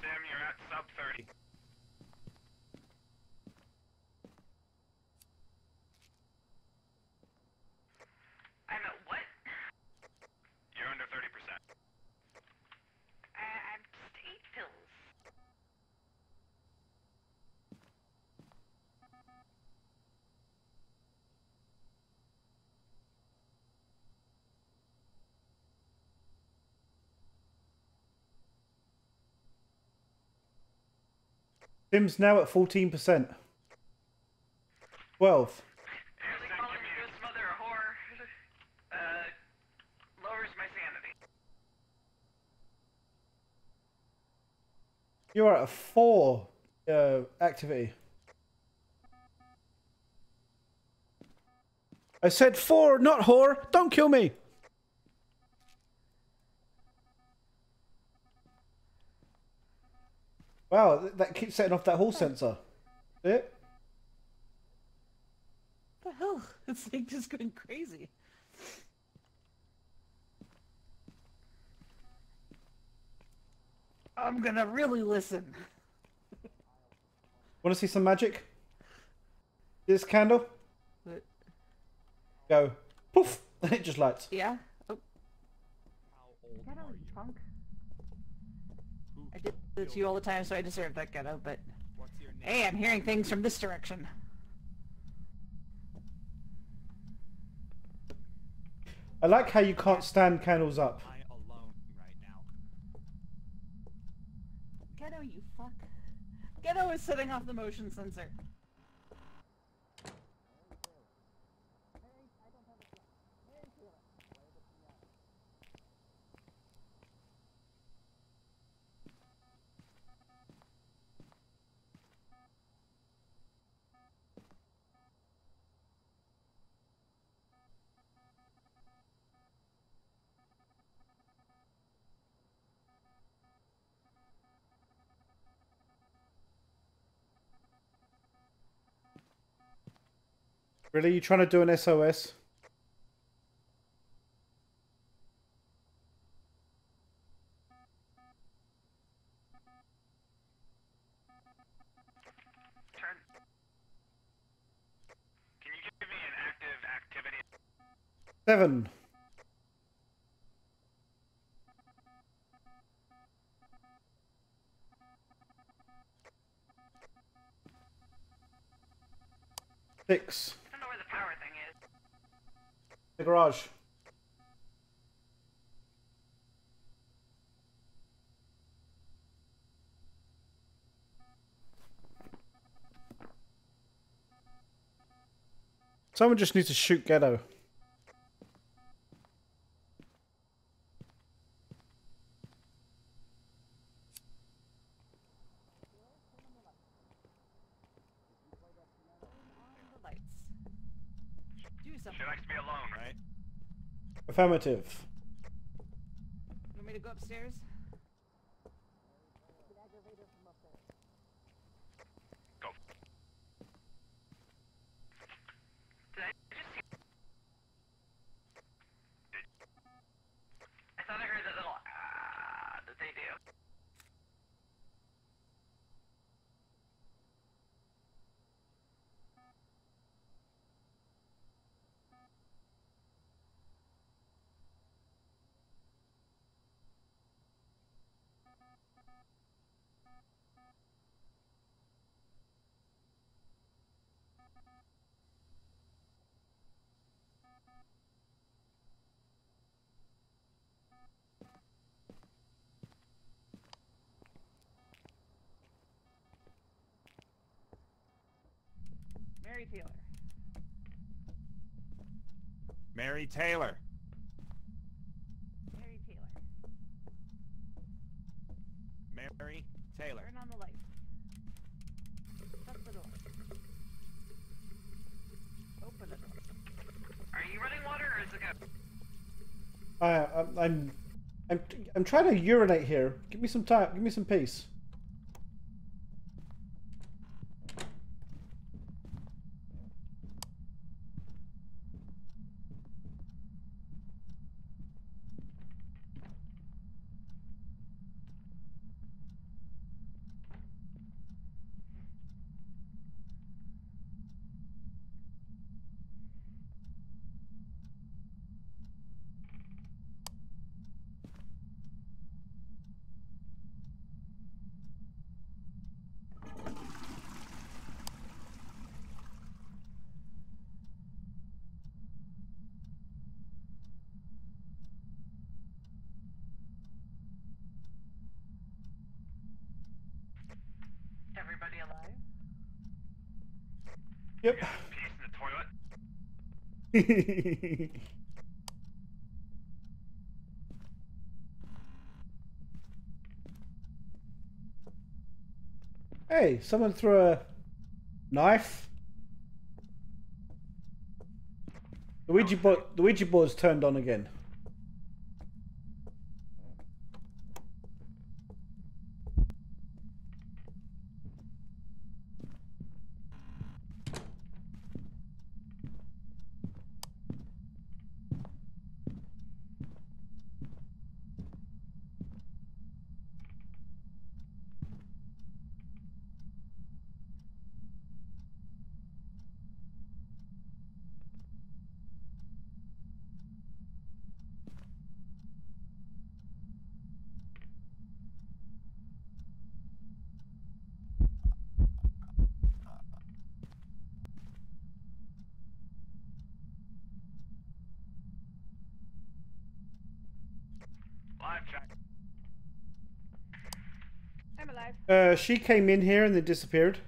Sam, you're at sub 30. I'm at what? You're under 30%. I, I'm just eight pills. Tim's now at 14%. 12. Really Sam, calling give me this mother a whore uh, lowers my sanity. You're at a 4 uh, activity. I said 4, not whore. Don't kill me. Wow, that keeps setting off that hall sensor. See it? What the hell? It's like just going crazy. I'm gonna really listen. Want to see some magic? This candle? But, Go. Poof! And it just lights. yeah? Oh, How old ghetto, are you you? punk. Who I did it to you all the time, so I deserve that ghetto, but... What's your name? Hey, I'm hearing things from this direction. I like how you can't stand candles up. Right. Ghetto, you fuck. Ghetto is setting off the motion sensor. Really? You trying to do an SOS? Turn. Can you give me an active activity? Seven. Six. I don't know where the power thing is. The garage. Someone just needs to shoot Ghetto. The lights. Do something. She likes to be alone, right? Affirmative. You want me to go upstairs? Go. Did I just see? I thought I heard that little ah that they do. Mary Taylor. Mary Taylor. Mary Taylor. Mary Taylor. Turn on the lights. Shut the door. Open the door. Are you running water or is it good? I, I'm, I'm, I'm, I'm trying to urinate here. Give me some time. Give me some peace. Everybody alive? Yep. Peace in the toilet. hey, someone threw a knife. The Ouija board. The Ouija board's turned on again. Live chat. I'm alive. Uh, she came in here and then disappeared.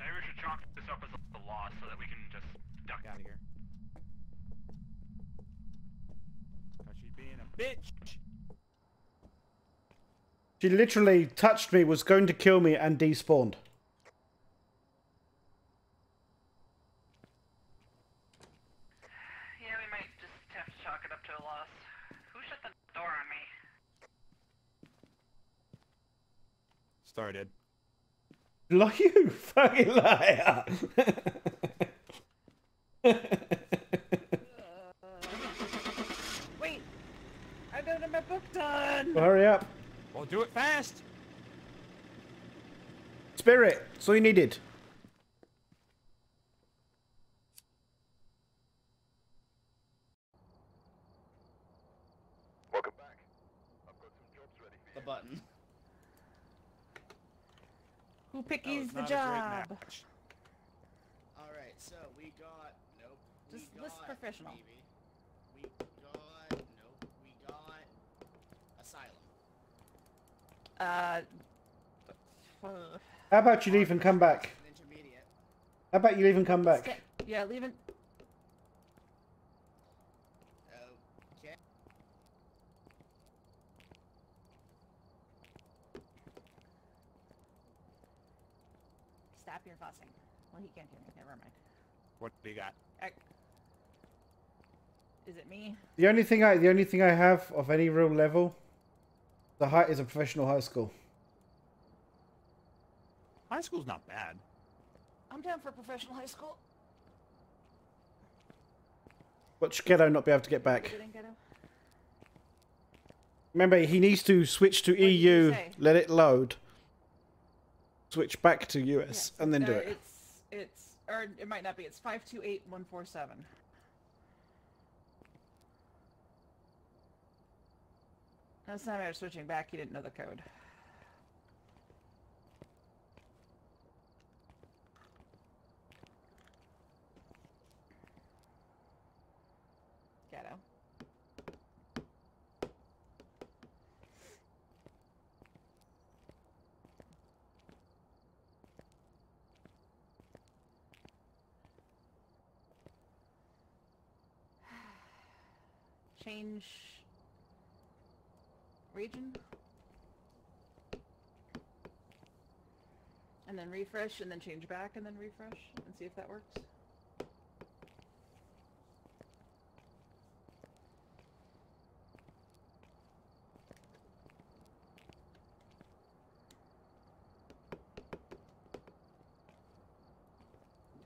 Maybe we should chalk this up as a loss so that we can just duck out of here. Cause she's being a bitch. She literally touched me, was going to kill me, and despawned. Yeah, we might just have to chalk it up to a loss. Who shut the door on me? Started. Like you fucking liar. Wait! I don't have my book done! well, hurry up. Well, do it fast. Spirit. That's all you needed. Welcome back. I've got some jobs ready for The you. button. Who That pickies the not a great job? All right, so we got nope. We Just got list professional. Phoebe. We got nope. We got asylum. Uh. How about you leave and come back? Intermediate. How about you leave and come back? yeah, leave it. Okay. Stop your fussing. Well, he can't hear me. Never mind. What do you got? I- Is it me? The only thing I the only thing I have of any real level, the height is a professional high school. High school's not bad. I'm down for a professional high school. Watch Ghetto not be able to get back. Is it in ghetto? Remember, he needs to switch to did you EU, let it load, switch back to US, Yeah, and then do uh, it. It's it's or it might not be. It's five two eight one four seven. Time I was switching back, you didn't know the code. Ghetto. Change region. And then refresh and then change back and then refresh and see if that works.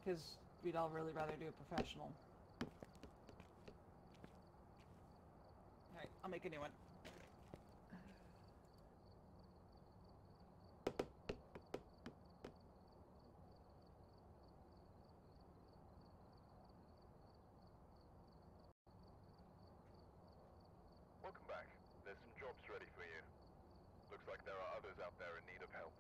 Because we'd all really rather do a professional. Alright, I'll make a new one. Welcome back. There's some jobs ready for you. Looks like there are others out there in need of help.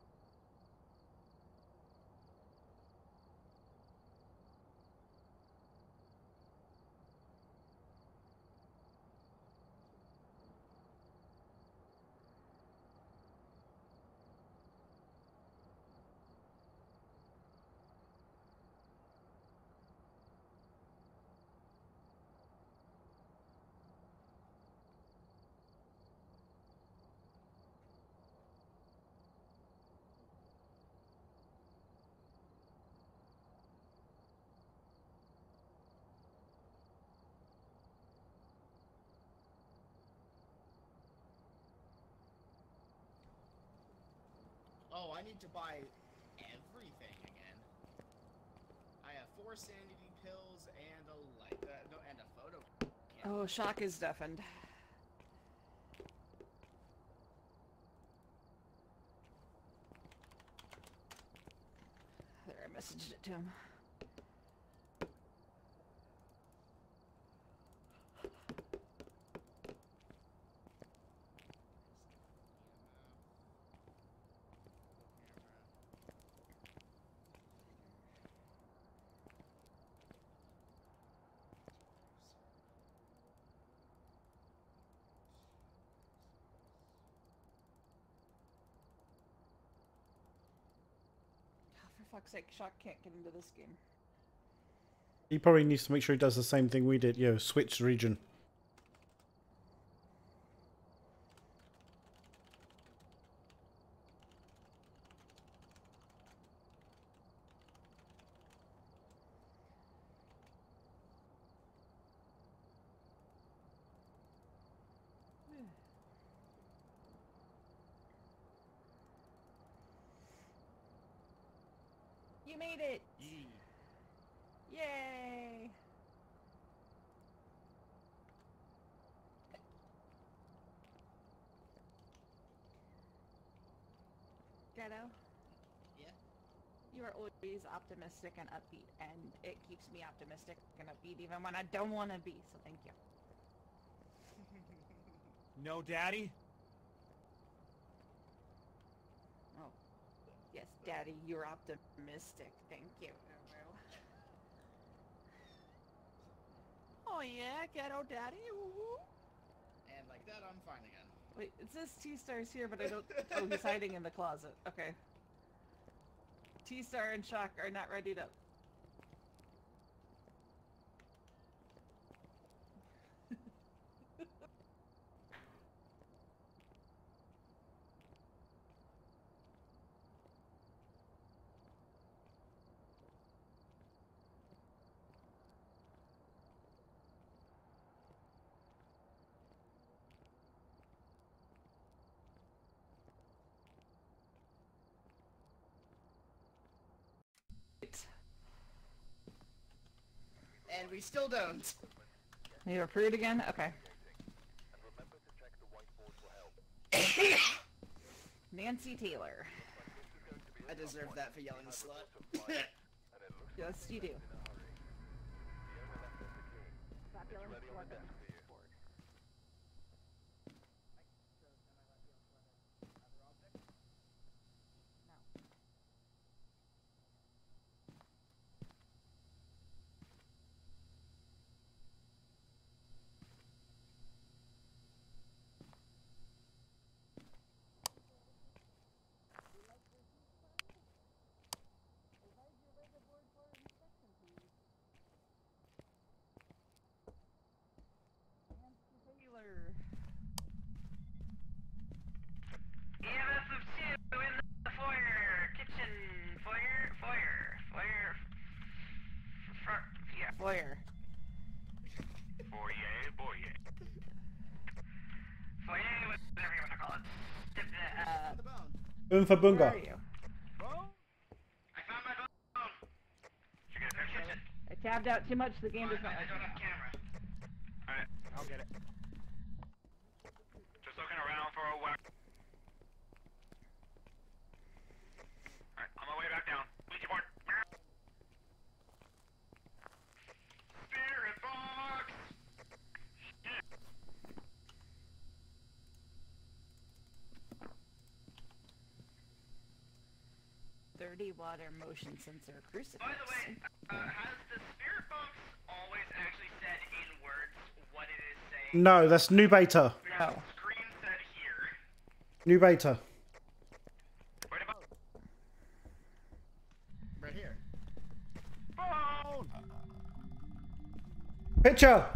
Oh, I need to buy everything again. I have four sanity pills and a light, uh, no, and a photo. camera. Oh, shock is deafened. There, I messaged it to him. Oh, for fuck's sake, can't get into this game. He probably needs to make sure he does the same thing we did. Yo, switch region. Always optimistic and upbeat, and it keeps me optimistic and upbeat even when I don't want to be, so thank you. No, Daddy? Oh, yes, Daddy, you're optimistic. Thank you. Oh yeah, ghetto daddy. Ooh. And like that, I'm fine again. Wait, it says T-Star's here, but I don't... Oh, he's hiding in the closet. Okay. T-Star and Shock are not ready to... And we still don't. You approved again? Okay. And remember to check the whiteboard for help. Nancy Taylor. I deserve that for yelling slut. And it looks Yes, you do. in a hurry. The owner left us the key. It's ready on the desk for you. Taylor. EMF of two in the foyer, kitchen, foyer, foyer, foyer, f- f- yeah, Foyer. Foyer, boyer. foyer, whatever you want to call it. Dip the- Uh, the bone. Oompa where are you? I found my phone. Did you get a picture? Kitchen. I tabbed out too much, the game I, does not I don't have camera. Alright, I'll get it. just looking around for a while. Alright, on my way back down. Ouija board. Spirit box! Shit. Thirty water motion sensor crucifix. By the way, uh, has the spirit box always actually said in words what it is saying? No, that's new beta. Now, Oh. screen said here. New beta. Where Right here. Phone! Picture.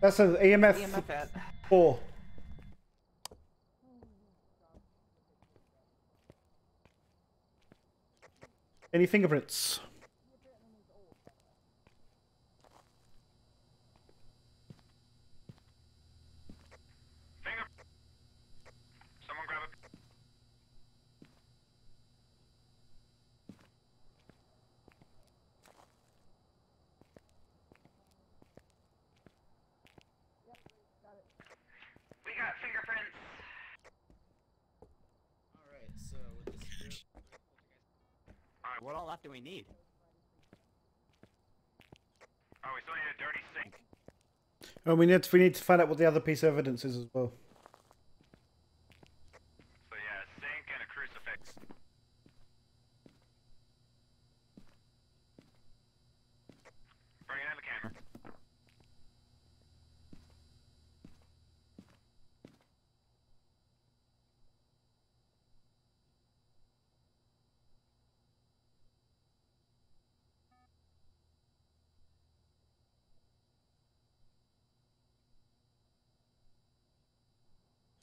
That's an EMF, EMF at. four. Any fingerprints? Finger. Someone grab a. We got fingerprints. Alright, so with the spirit... Alright, what all left do we need? Oh, we still need a dirty sink. And we need to, we need to find out what the other piece of evidence is as well.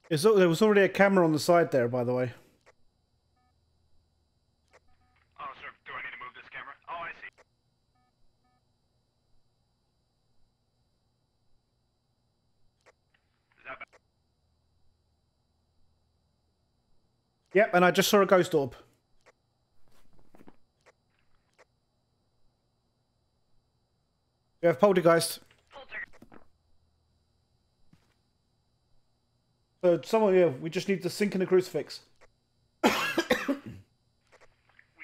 There was already a camera on the side there, by the way. Oh, Officer, do I need to move this camera? Oh, I see. Yep, and I just saw a ghost orb. We have poltergeist. So someone, yeah, we just need the sink and the crucifix. We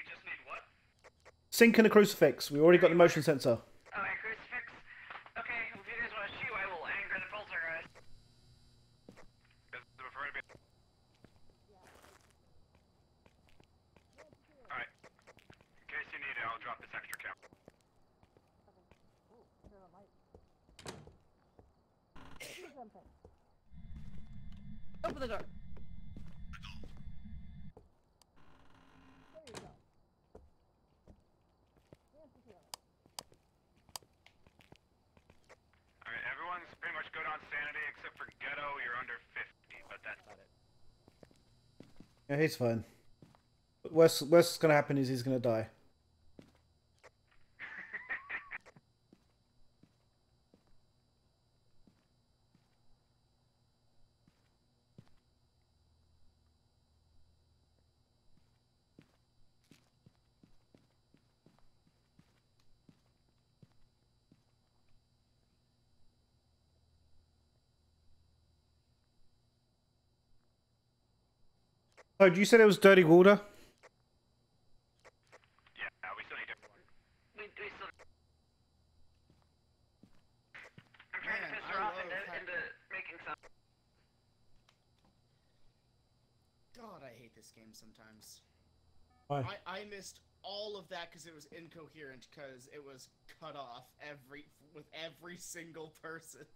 just need what? Sink and a crucifix. We already got the motion sensor. Oh, a crucifix? Okay, if you guys want to shoot, I will anger the poltergeist. Is the prefer to be... Alright. In case you need it, I'll drop this extra count. Open the door. Alright, everyone's pretty much good on sanity except for Ghetto, you're under 50, but that's about it. Yeah, he's fine. Worst, worst gonna happen is he's gonna die. You said it was dirty water? Yeah, we still need. We, we still... I'm trying Man, to piss I off into, into making some... God, I hate this game sometimes. Why? I, I missed all of that because it was incoherent because it was cut off every with every single person.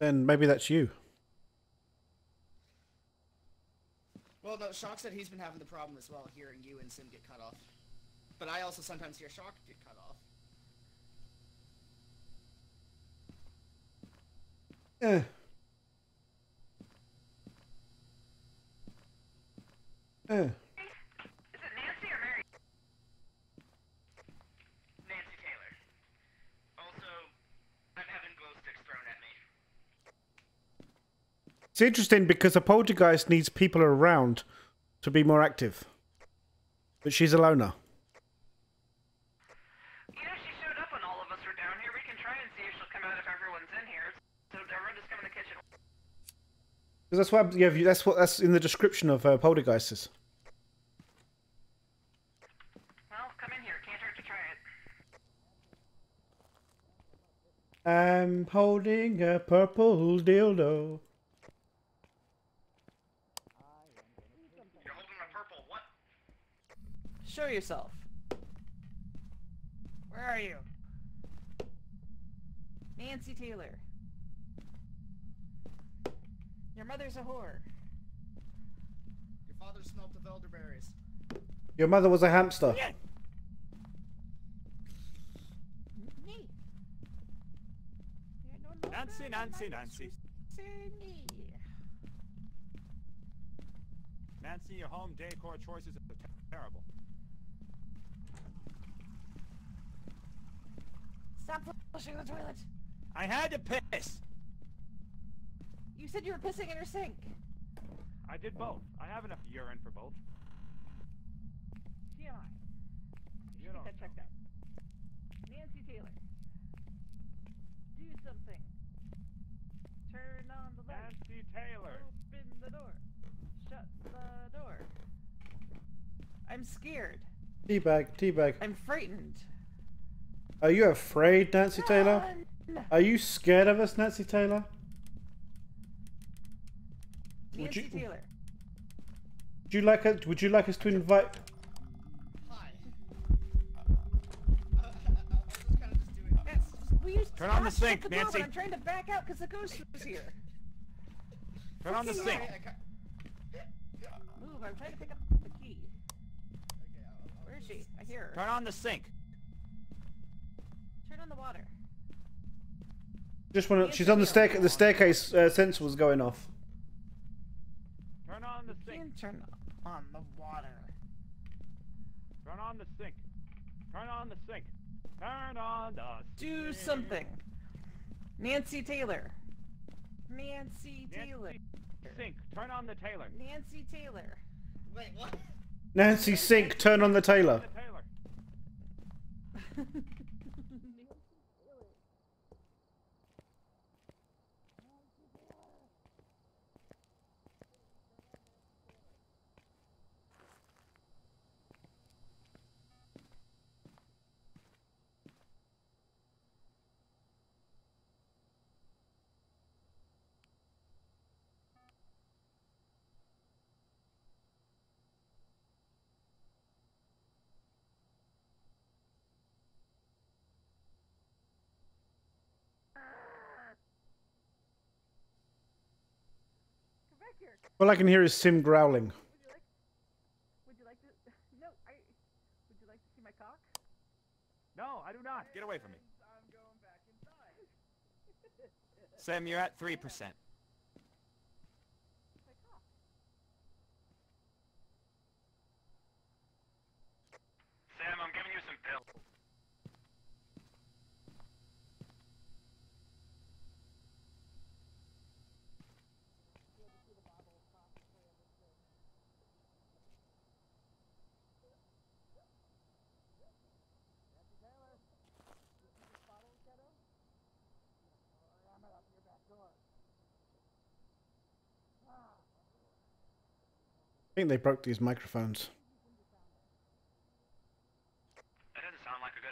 Then maybe that's you. Well, no, Shock said he's been having the problem as well, hearing you and Sim get cut off. But I also sometimes hear Shock get cut off. Eh. Eh. Is it Nancy or Mary? Nancy Taylor. Also, I'm having glow sticks thrown at me. It's interesting because a poltergeist needs people around to be more active. But she's a loner. You know, she showed up when all of us were down here. We can try and see if she'll come out if everyone's in here. So everyone just come in the kitchen. Because that's what yeah, that's what that's in the description of uh, poltergeists. Well, come in here. Can't hurt to try it. I'm holding a purple dildo. You're holding a purple what? Show yourself. Where are you? Nancy Taylor. Your mother's a whore. Your father smelt of elderberries. Your mother was a hamster. Me. Nancy, Nancy, Nancy. Nancy, your home decor choices are terrible. Stop flushing the toilet. I had to piss. You said you were pissing in your sink. I did both. I have enough urine for both. TMI. You Get don't that checked out. Nancy Taylor. Do something. Turn on the light. Nancy Taylor. Open the door. Shut the door. I'm scared. Teabag, teabag. I'm frightened. Are you afraid, Nancy Taylor? Run! Are you scared of us, Nancy Taylor? Would Nancy you- Taylor. Would you like us? Would you like us to invite? Hi. Uh, I, I, I was just kind of just doing Yes. Will you Turn on the sink, the door, Nancy. I'm trying to back out because the ghost was here. Turn on the Sorry, sink. I ca- Move, I'm trying to pick up the key. Okay, I'll- I'll- Where is she? I hear her. Turn on the sink. Turn on the water. Just want to. She's on the stair. The staircase uh, sensor was going off. Turn on the sink. Can't turn on the water. Turn on the sink. Turn on the sink. Turn on the Do sink. something. Nancy Taylor. Nancy Taylor. Sink. Turn on the Taylor. Nancy Taylor. Wait, what? Nancy Sink, turn on the Taylor. Taylor. All I can hear is Sim growling. Would you like would you like to? No, I. Would you like to see my cock? No, I do not. Get away from me. I'm going back inside. Sam, you're at 3%. Sam, I'm giving you some pills. I think they broke these microphones. That doesn't sound like a good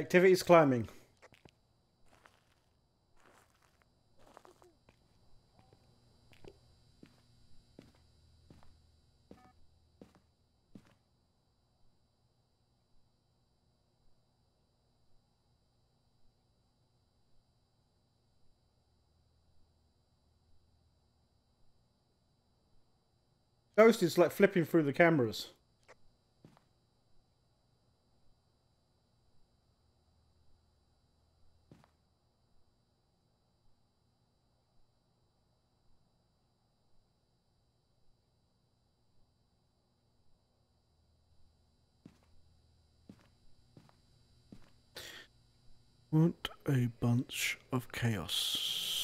Activity's climbing. Ghost is like flipping through the cameras. What a bunch of chaos.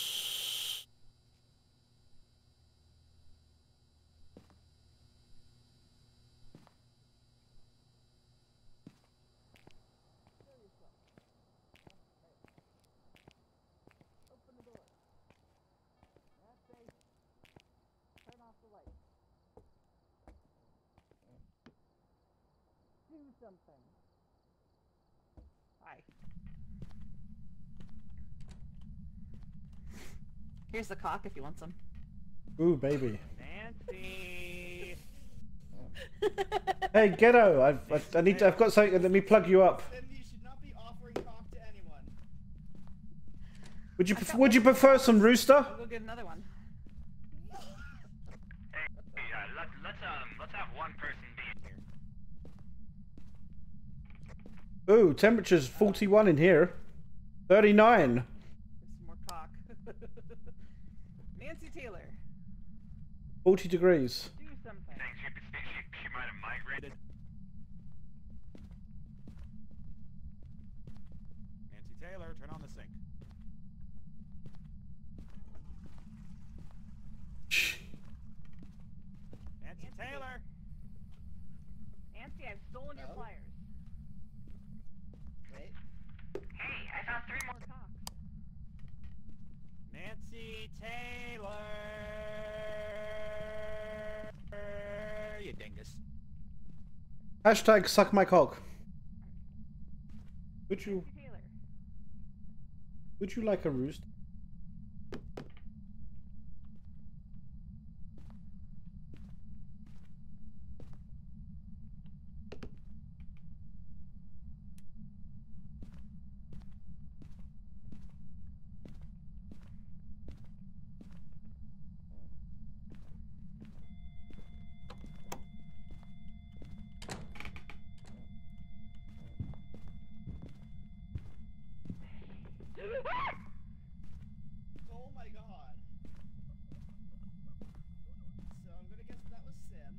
Here's the cock if you want some. Ooh, baby. Nancy. Hey, ghetto! I've, I, I need to, I've got something. Let me plug you up. Then you should not be offering cock to anyone. Would you pref- Would you prefer some rooster? I'll go get another one. Hey, uh, let, let's um, let's have one person be here. Ooh, temperature's 41 in here. 39. There's some more cock. Nancy Taylor. 40 degrees. Do something. Thanks. She, she, she might have migrated. Nancy Taylor, turn on the sink. Shh. Nancy Taylor. Nancy, I've stolen your Oh. pliers. Wait. Hey, I found three more. More cocks. Nancy Taylor. You dingus. Hashtag suck my cock. Would you Would you like a roost? Oh my god. So I'm gonna guess that was Sim.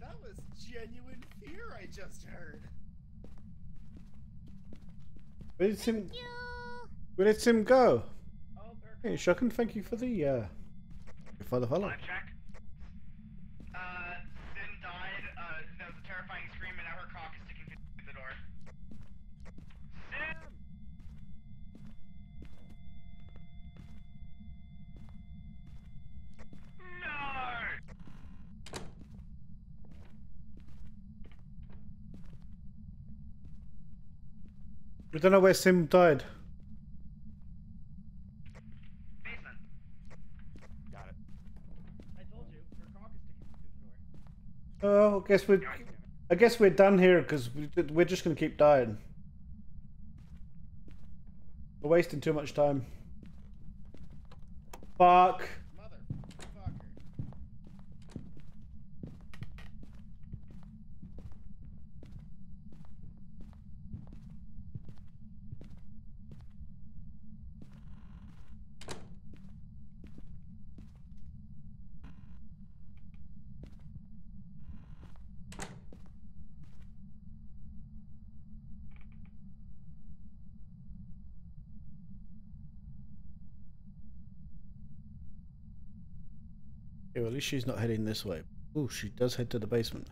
That was genuine fear I just heard. Where did Sim? Where did Sim go? Oh, there Hey, Shocking, thank you for the uh, for the follow. Live check. Uh, Sim died. Uh, that was a terrifying scream, and now her cock is sticking through the door. Sim! No! We don't know where Sim died. Oh, I guess we're. I guess we're done here because we're just gonna keep dying. We're wasting too much time. Fuck. Motherfucker. Yeah, well, at least she's not heading this way. Oh, she does head to the basement.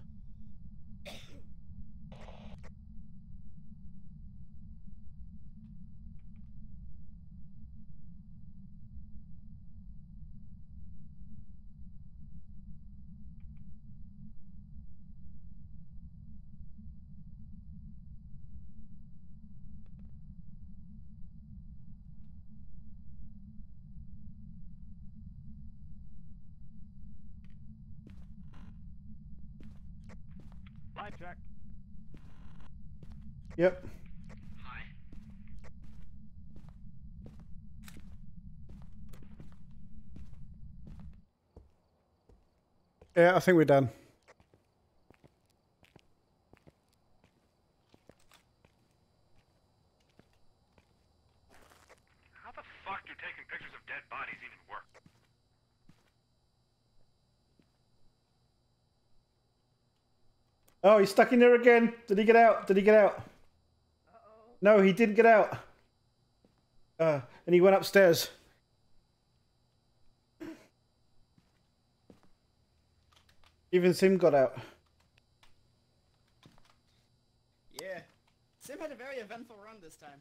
Yeah, I think we're done. How the fuck do taking pictures of dead bodies even work? Oh, he's stuck in there again. Did he get out? Did he get out? No, he didn't get out. Uh, and he went upstairs. Even Sim got out. Yeah. Sim had a very eventful run this time.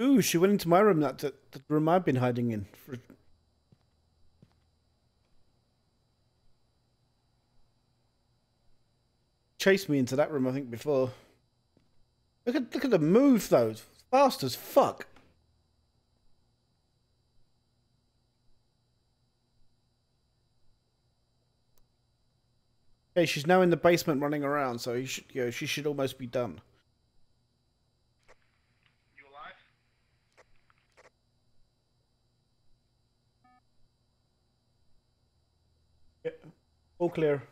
Ooh, she went into my room. That, that, that room I've been hiding in. For... Chased me into that room, I think, before. Look at look at the move, though. It's fast as fuck. Okay, she's now in the basement running around, so you should, you know, she should almost be done. You alive? Yeah, all clear.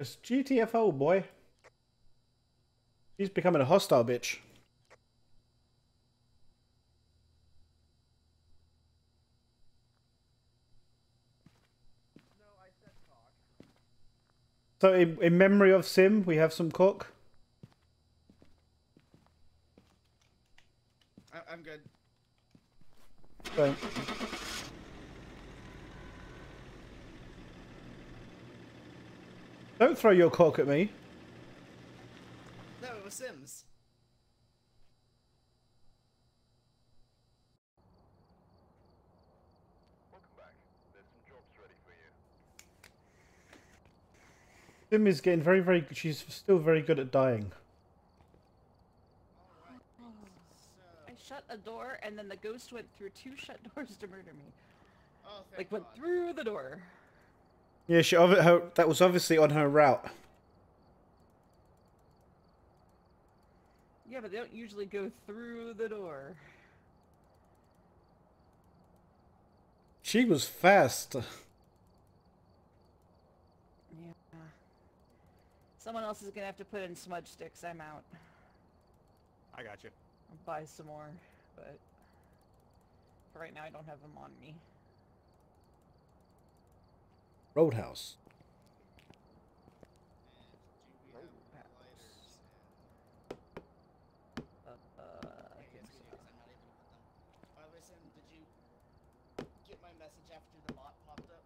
It's GTFO, boy. She's becoming a hostile bitch. No, I said cock. So, in, in memory of Sim, we have some cook. I I'm good. So, don't throw your cock at me. No, it was Sims. Welcome back. There's some jobs ready for you. Sim is getting very, very. Good. She's still very good at dying. I shut a door and then the ghost went through two shut doors to murder me. Oh, thank Like went through the door. Yeah, she. Her, that was obviously on her route. Yeah, but they don't usually go through the door. She was fast. Yeah. Someone else is gonna have to put in smudge sticks. I'm out. I got you. I'll buy some more, but for right now I don't have them on me. Roadhouse. And do we have lighters? Uh, uh, And... I Okay, can it's see weird 'cause I'm not able to put them. By the way, Sim, did you get my message after the bot popped up?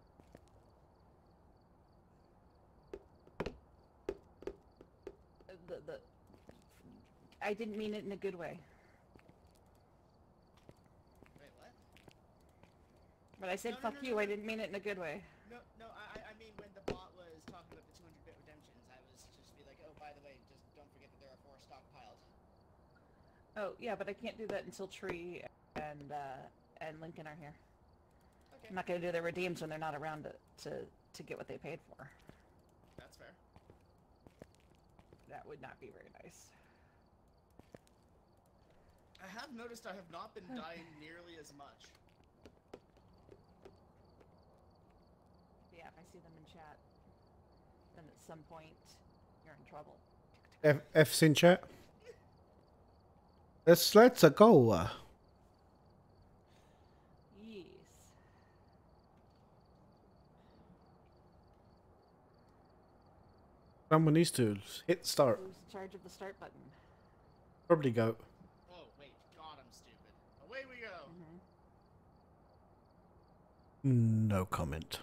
Uh, the the. I didn't mean it in a good way. Wait, what? But I said No, fuck no, you. no, I didn't mean it in a good way. No, no, I, I- mean when the bot was talking about the 200-bit redemptions, I was just be like, oh, by the way, just don't forget that there are four stockpiled. Oh yeah, but I can't do that until Tree and uh, and Lincoln are here. Okay, I'm not gonna do their redeems when they're not around to to, to get what they paid for. that's fair. That would not be very nice. I have noticed I have not been dying nearly as much. Yeah, if I see them in chat, then at some point you're in trouble. F F's in chat. Let's let's go. Uh, Yes. someone needs to hit start. Who's in charge of the start button? Probably go. Oh, wait, God, I'm stupid. Away we go! hmm No comment.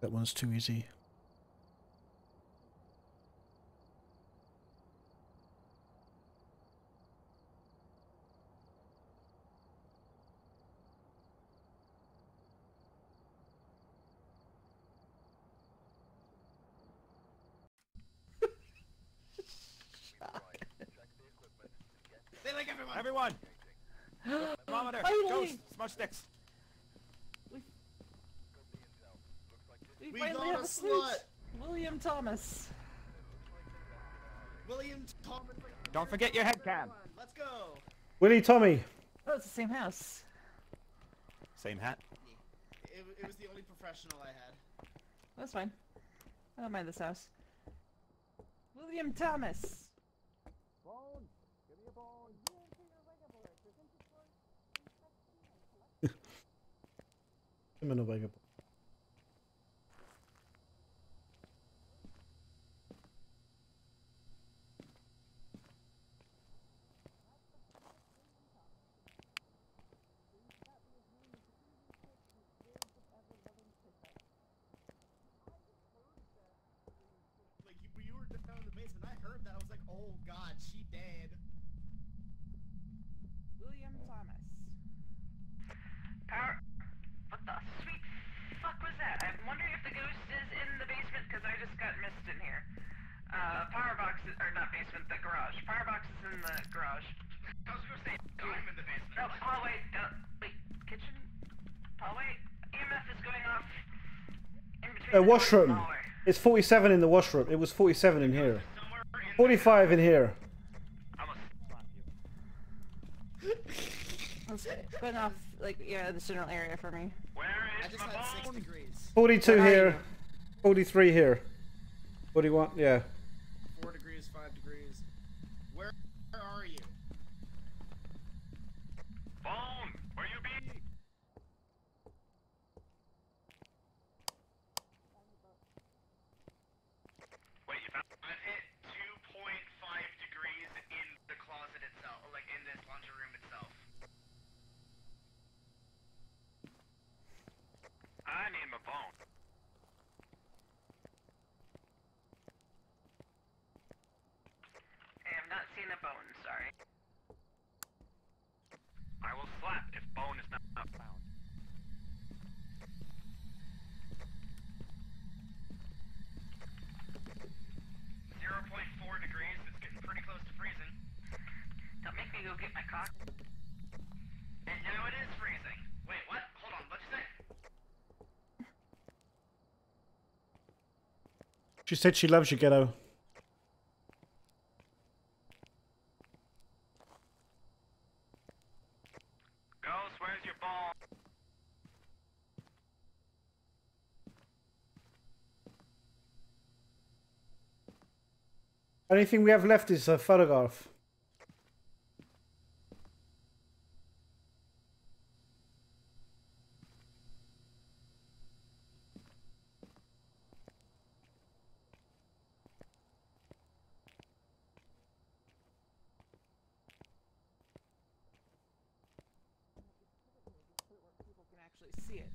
That one's too easy. Everyone! Everyone, thermometer, Finally! ghost, smudge sticks. We, We finally got have a a slut! William Thomas. William Thomas. Don't forget your head cam. Let's go! Willie Tommy. Oh, it's the same house. Same hat. It, it was the only professional I had. That's fine. I don't mind this house. William Thomas. Him and a vagabond. Like, you, you were down in the basement. I heard that. I was like, oh god, she dead. William Thomas. Power. What the sweet fuck was that? I'm wondering if the ghost is in the basement because I just got missed in here. Uh, power box is, or not basement, the garage. Power box is in the garage. I was gonna say, I'm in the basement. No, hallway. Uh, wait, kitchen. Hallway. EMF is going off. In between the doors and washroom. the. It's 47 in the washroom. It was 47 in here. 45 in here. I'm gonna slap you. Let's good. Like, yeah, the general area for me. Where I just my had six degrees. 42 Where are here. you? 43 here. 41, yeah. Four degrees, five degrees. Where, where are you? Phone, where you be? Wait, you found? I've hit 2.5 degrees in the closet itself, like in this laundry room itself. I need my phone. I am not seeing a bone. Sorry. I will slap if bone is not, not found. Zero point four degrees. It's getting pretty close to freezing. Don't make me go get my cock. And now it is freezing. Wait, what? Hold on. What'd you say? She said she loves you, ghetto. Ghost, where's your ball? Only thing we have left is a photograph. People can actually see it.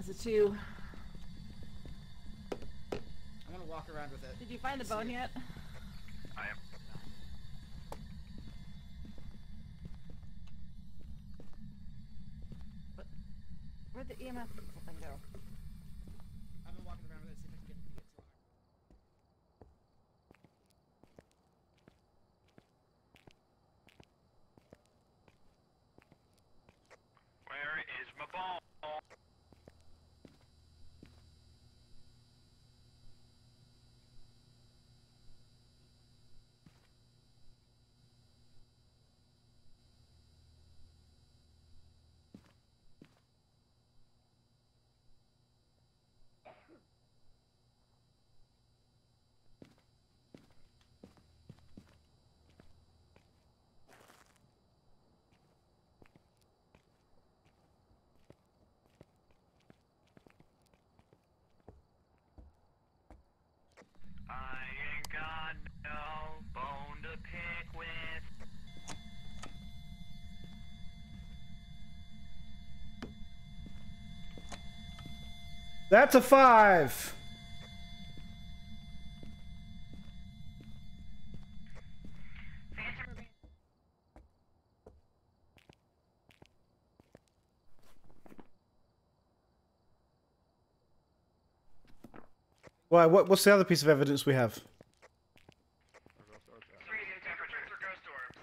Is it two? I'm gonna walk around with it. Did you find the See bone it. yet? I am. Where'd the EMF thing go? I've been walking around with it, see if I can get it to get stronger. Where is my ball? I ain't got no bone to pick with. That's a five. What, what's the other piece of evidence we have? Freezing temperatures or ghost orbs.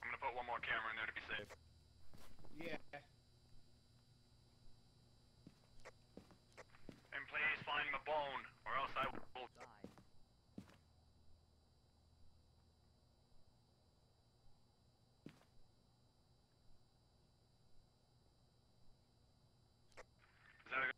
I'm gonna put one more camera in there to be safe. Yeah. And please find my bone, or else I will die. Is that a good?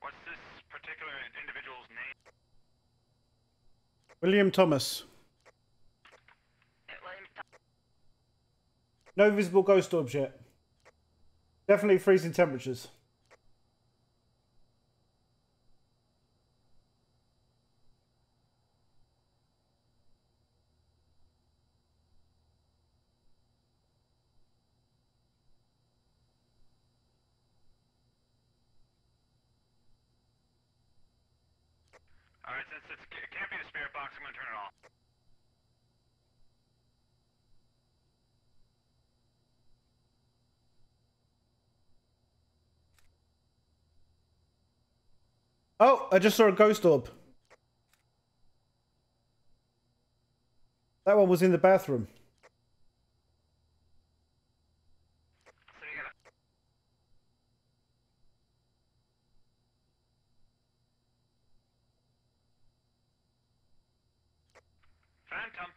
What's this particular individual's name? William Thomas. No visible ghost orbs yet. Definitely freezing temperatures. Alright, since it's, it can't be the spirit box, I'm gonna turn it off. Oh, I just saw a ghost orb. That one was in the bathroom. So you gotta... Phantom.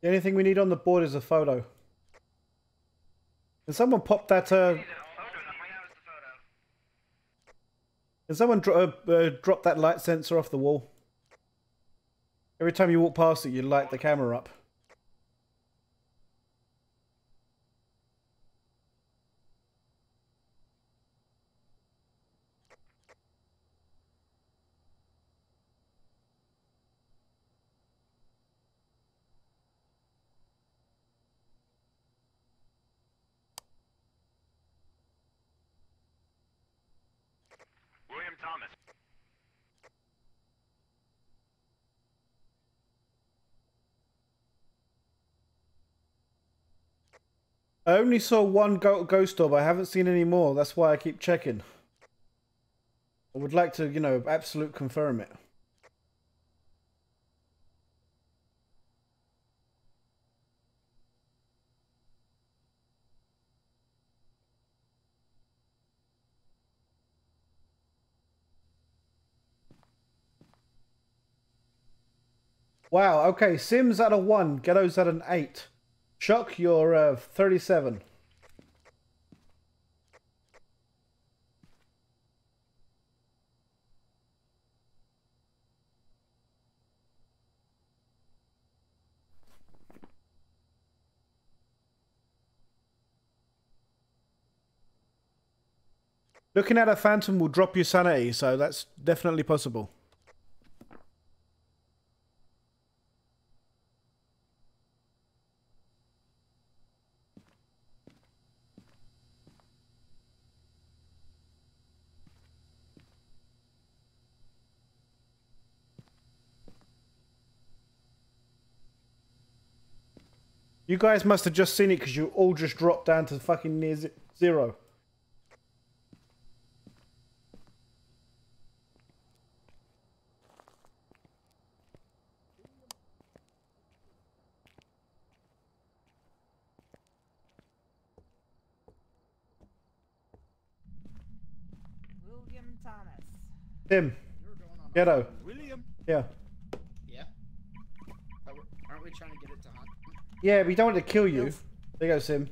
The only thing we need on the board is a photo. Can someone pop that? Uh, photo. Now, that was the photo. can someone dro- uh, uh, drop that light sensor off the wall? Every time you walk past it, you light the camera up. I only saw one ghost orb. I haven't seen any more. That's why I keep checking. I would like to, you know, absolute confirm it. Wow, okay, Sims at a 1, Ghetto's at an 8. Chuck, you're uh, 37. Looking at a phantom will drop your sanity, so that's definitely possible. You guys must have just seen it because you all just dropped down to fucking near ze- zero. William Thomas. Tim, You're going on. Ghetto, William. yeah. Yeah. But we're- Aren't we trying to get it to hunt? Yeah, we don't want to kill you. There you go, Sim.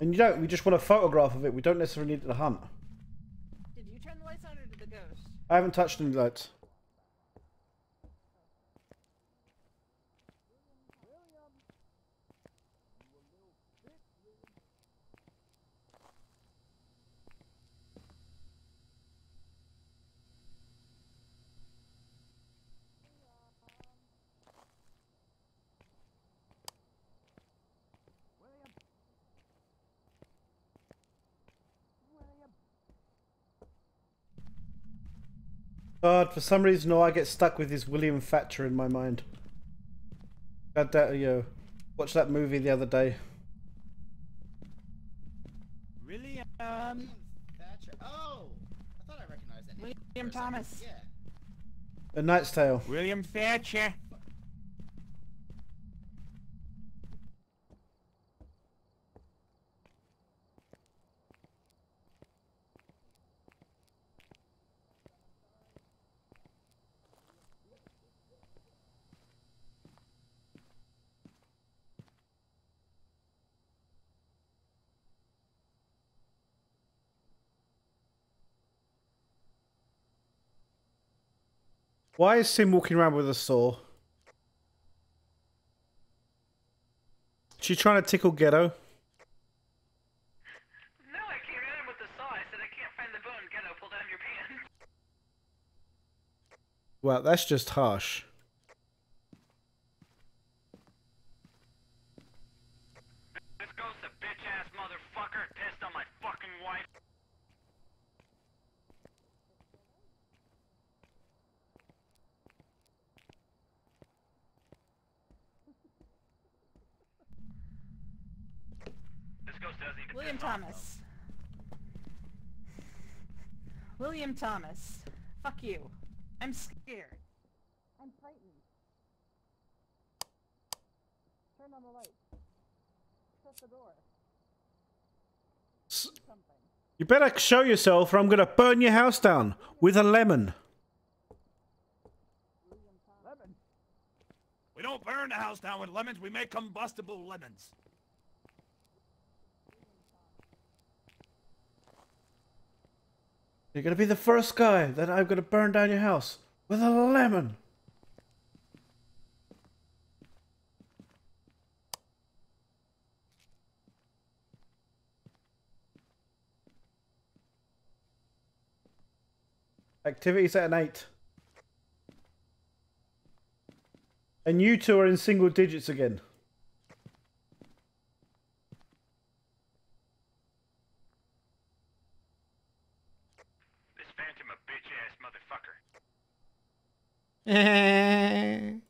And you don't, we just want a photograph of it. We don't necessarily need to hunt. Did you turn the lights on or did the ghost? I haven't touched any lights. God, for some reason, no, I get stuck with this William Thatcher in my mind. God, that, yo, watched that movie the other day. William. Thatcher. Oh, I thought I recognized that. name William for a second. Thomas. Yeah. A Knight's Tale. William Thatcher. Why is Sim walking around with a saw? She's trying to tickle Ghetto. No, I came in with the saw. I said I can't find the bone. Ghetto, pull down your pants. Well, that's just harsh. This ghost a bitch ass motherfucker pissed on my fucking wife. This ghost doesn't even William Thomas. William Thomas. Fuck you. I'm scared. I'm frightened. Turn on the light. Shut the door. S- Something. You better show yourself or I'm going to burn your house down with a lemon. lemon. We don't burn the house down with lemons. We make combustible lemons. You're to be the first guy that I'm to burn down your house with a lemon. Activity's at an 8. And you two are in single digits again. Eh.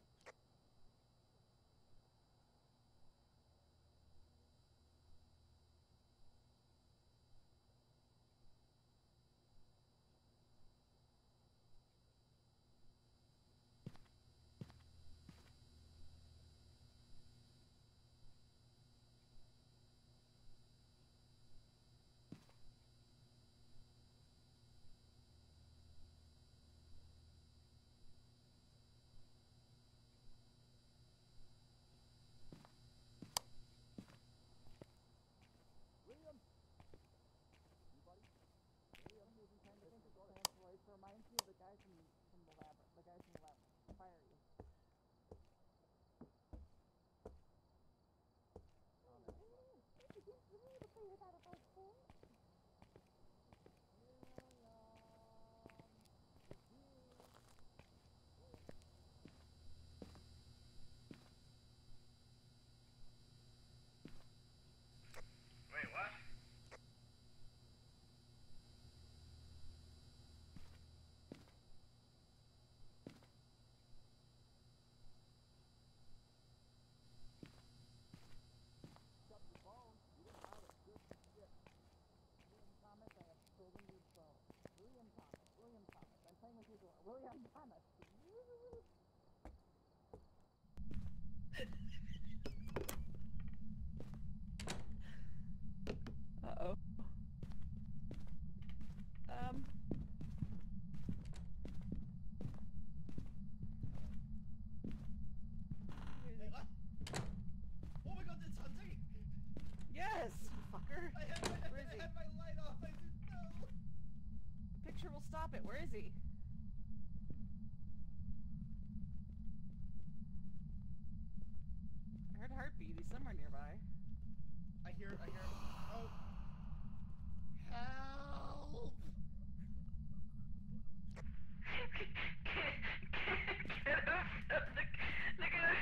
Uh-oh. Um. Oh my god, hunting! Yes, fucker. I had, my, I had my light off, I didn't know! The picture will stop it. Where is he? I heard a heartbeat. He's somewhere nearby. I hear, I hear, oh. Help! Get up from the, the ghost.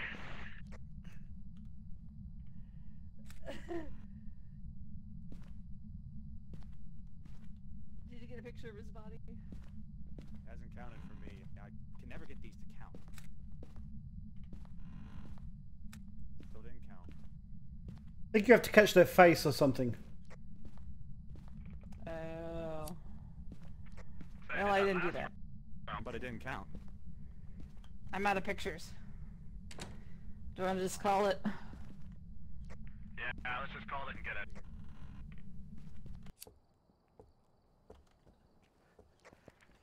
Did you get a picture of his body? Hasn't counted for me. I can never get these to count. Still didn't count. I think you have to catch their face or something. Oh. Well, I didn't do that. But it didn't count. I'm out of pictures. Do you want to just call it? Yeah, let's just call it and get it.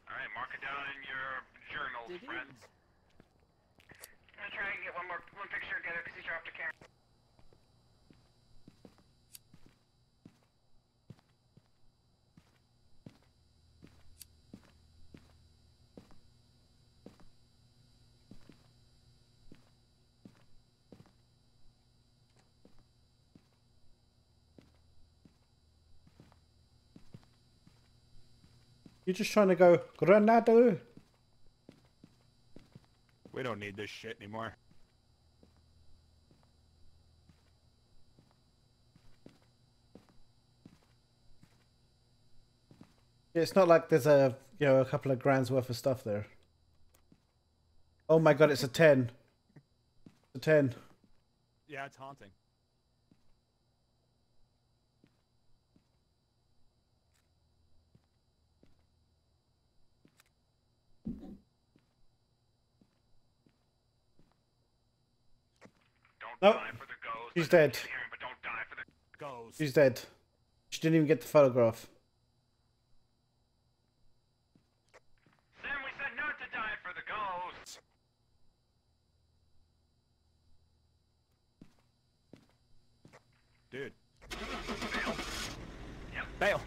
Alright, mark it down in your journals, friends. I'm gonna try and get one more one picture together because he dropped a camera. You're just trying to go Granado. We don't need this shit anymore. It's not like there's a you know a couple of grand's worth of stuff there. Oh my god, it's a ten. It's a ten. Yeah, it's haunting. Don't Nope. die for the ghost. She's I know you dead. can't hear me, but don't die for the Goes. She's dead. She didn't even get the photograph. Sam, we said not to die for the ghost. Dude. Fail. Yep. Bail.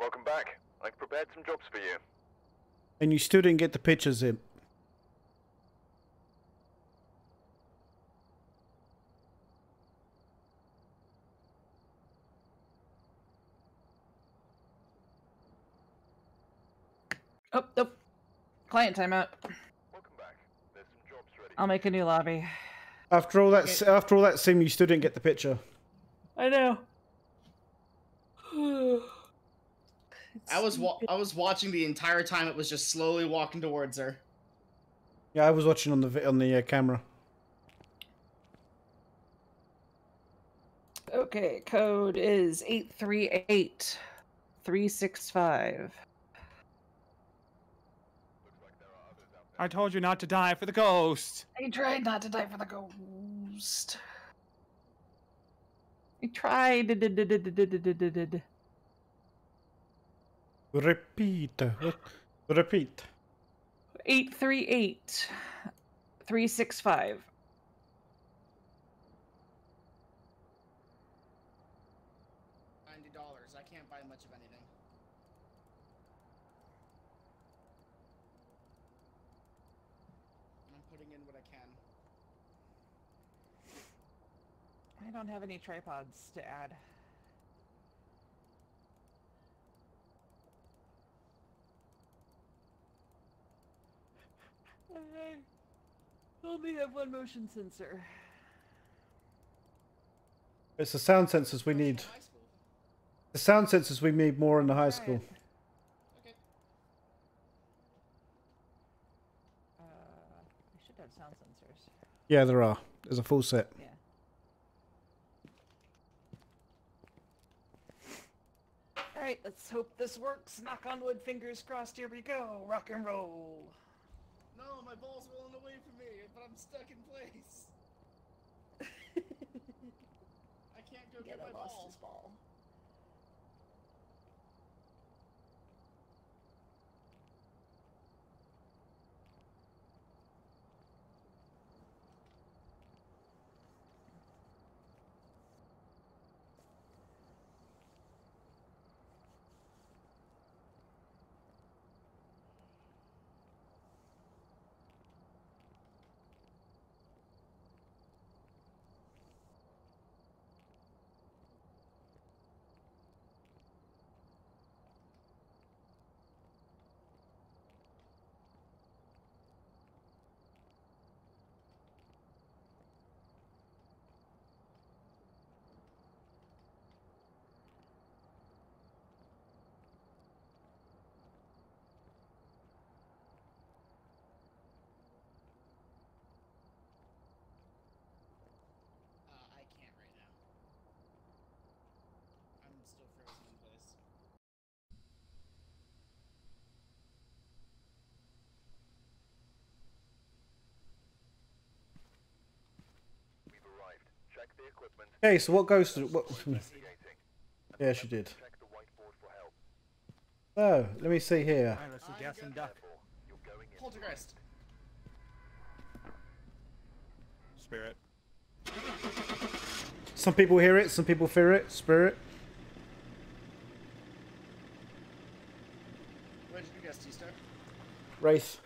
Welcome back. I've prepared some jobs for you. And you still didn't get the pictures in. Oh, nope. Client timeout. Welcome back. There's some jobs ready. I'll make a new lobby. After all that, s after all that sim, you still didn't get the picture. I know. I was wa- I was watching the entire time. It was just slowly walking towards her. Yeah, I was watching on the on the uh, camera. Okay, code is 838 365. I told you not to die for the ghost. I tried not to die for the ghost. I tried. Repeat. Repeat. 838 365. Ninety dollars. I can't buy much of anything. I'm putting in what I can. I don't have any tripods to add. I only have one motion sensor. It's the sound sensors we need. The sound sensors we need more in the high school. Okay. Uh, we should have sound sensors. Yeah, there are. There's a full set. Yeah. Alright, let's hope this works. Knock on wood, fingers crossed. Here we go. Rock and roll. No, my ball's rolling away from me, but I'm stuck in place. I can't go Yeah, get my ball. ball. Uh, I can't right now. I'm still frozen in place. We've arrived. Check the equipment. Okay, so what goes to what? Yeah, she did. Check the whiteboard for help. Oh, let me see here. Alright, let's see I'm gas good. and duck. Careful. You're going in. Poltergeist. Spirit. Some people hear it, some people fear it. Spirit. What did you guess, T-Star? Wraith.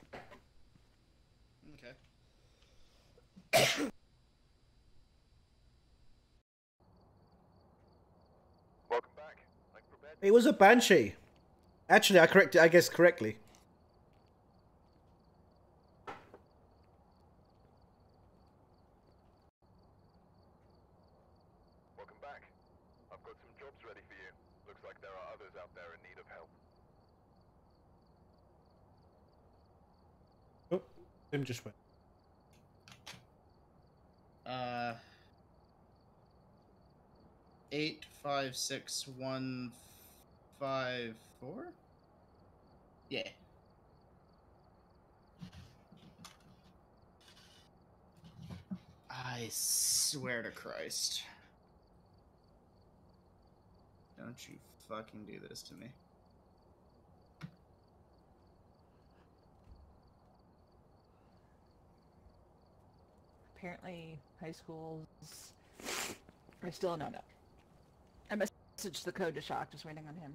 Okay. Welcome back. I'm prepared. It was a banshee. Actually, I corrected. I guess correctly. Welcome back. I've got some jobs ready for you. Looks like there are others out there in need of help. Oh, Tim just went. Uh. Eight five six one five four. Yeah. I swear to Christ. Don't you fucking do this to me. Apparently, high schools are still a no-no. I messaged the code to Shock, just waiting on him.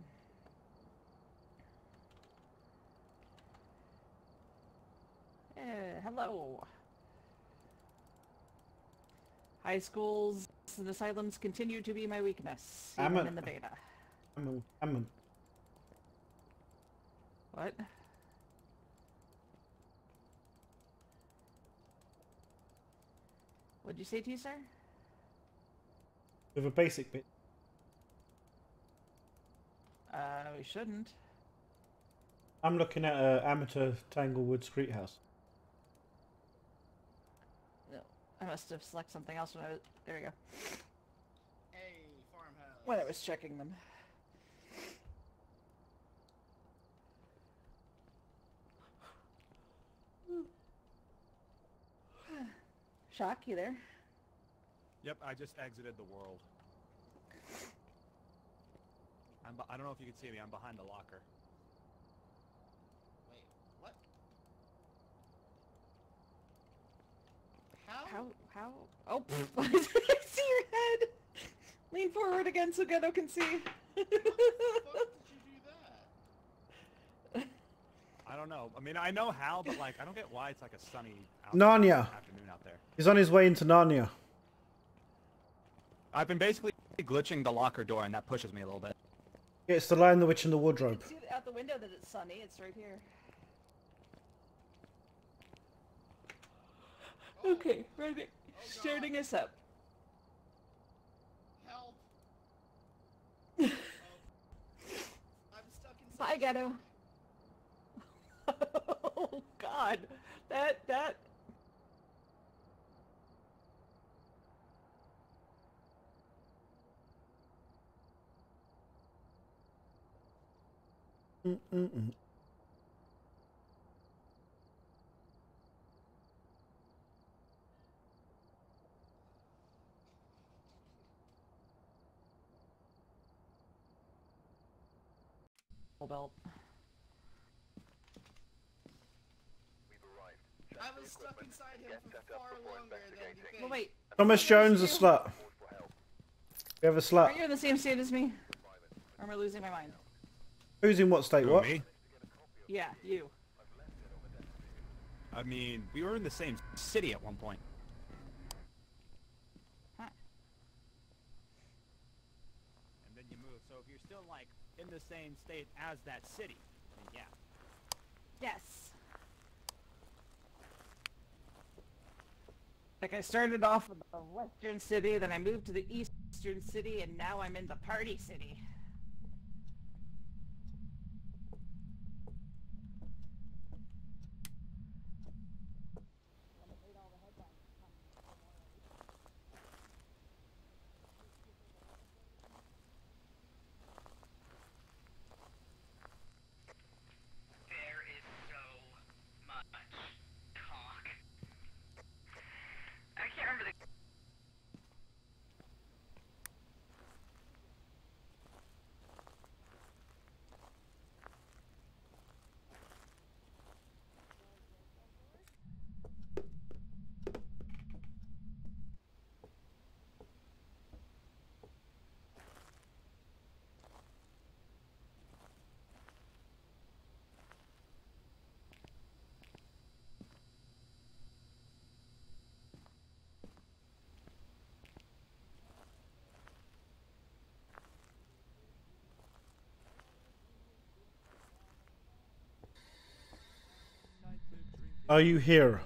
Hello. High schools and asylums continue to be my weakness, I'm even in the beta. I'm a, I'm a, What? What'd you say, T-Star? With a basic bit. Uh, we shouldn't. I'm looking at uh, amateur Tanglewood Street House. No, I must have selected something else when I was. There we go. Hey, farmhouse. When I was checking them. Shock, you there? Yep, I just exited the world. I'm be- I don't know if you can see me. I'm behind the locker. Wait, what? How? How? How? Oh, I see your head. Lean forward again so Ghetto can see. How the fuck do that? I don't know. I mean, I know how, but like, I don't get why it's like a sunny out- Narnia. afternoon out there. He's on his way into Narnia. I've been basically glitching the locker door, and that pushes me a little bit. It's the Lion, the Witch, and the You Wardrobe. can see out the window that it's sunny. It's right here. Okay, ready. Starting us up. Help. I'm stuck inside. Bye, Ghetto. oh God, that that. Mm-mm-mm. belt. I was stuck inside him for far longer than you think. Well, wait. Thomas Jones, is a slut. Call for help. We have a slut. Are you in the same state as me? Or am I losing my mind? Who's in what state? Who, What? me? Yeah, you. I mean, we were in the same city at one point. Huh. And then you moved. So if you're still like in the same state as that city, then yeah. Yes. Like I started off with the western city, then I moved to the eastern city, and now I'm in the party city. Are you here?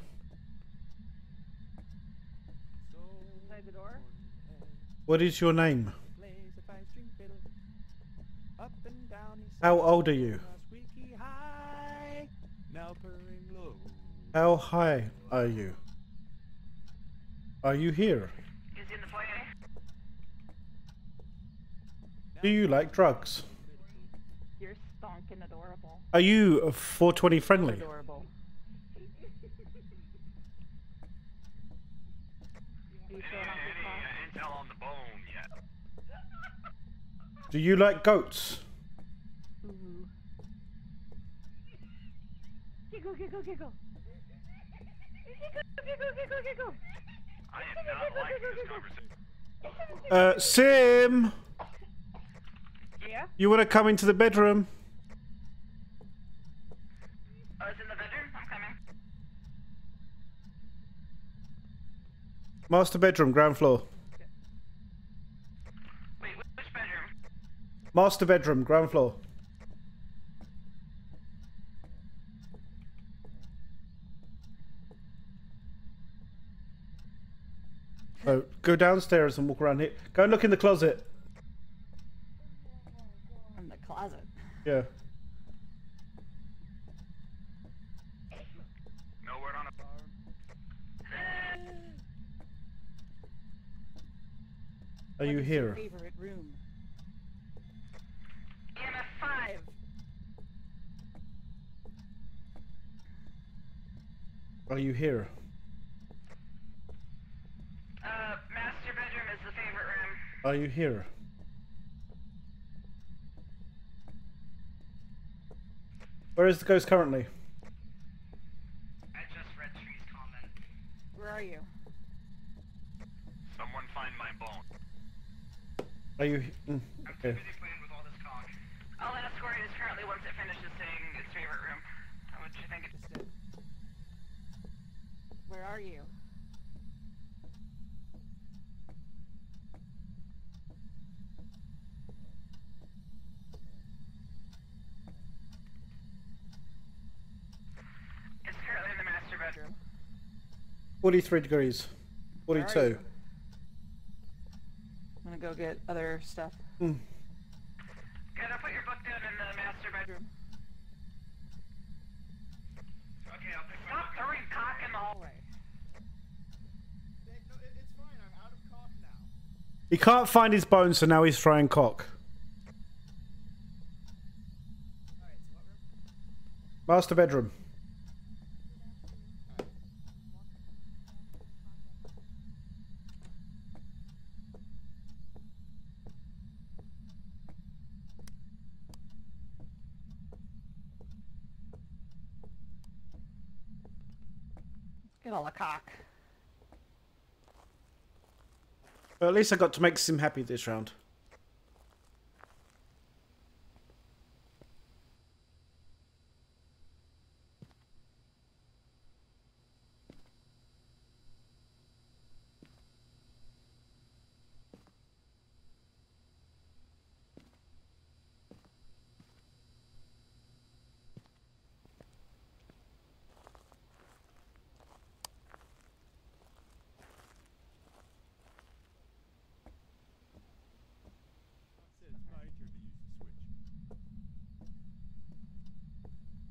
Inside the door? What is your name? Plays a five string fiddle. Up and down How old are you? a squeaky high, now purring low. How high are you? Are you here? Is he in the foyer? Do you like drugs? You're stonking adorable. Are you uh, 420 friendly? Adorable. Are you showing off your cock? intel on the bone yet. Do you like goats? Ooh. Giggle, giggle. Uh, Sim, Yeah? you want to come into the bedroom? Oh, it's in the bedroom? I'm coming. Master bedroom, ground floor. Wait, wh- which bedroom? Master bedroom, ground floor. Oh, go downstairs and walk around here. Go and look in the closet. In the closet. Yeah. No word on a. Are you What is your here? Favorite room. EMF 5. Are you here? Uh, master bedroom is the favorite room. Are you here? Where is the ghost currently? I just read Tree's comment. Where are you? Someone find my bone. Are you? mm, I'm Okay. too busy playing with all this cock. I'll ask where it is currently once it finishes saying its favorite room. What do you think? Just did. Where are you? It's currently in the master bedroom. Forty-three degrees. Forty-two. I'm gonna go get other stuff. Mm. Good, I'll put your book down in the master bedroom. Okay, I'll pick my Stop book up. throwing cock in the hallway. Nick, no, it, it's fine. I'm out of cock now. He can't find his bones, so now he's throwing cock. Master bedroom. Get all the cock. Well, at least I got to make Sim happy this round.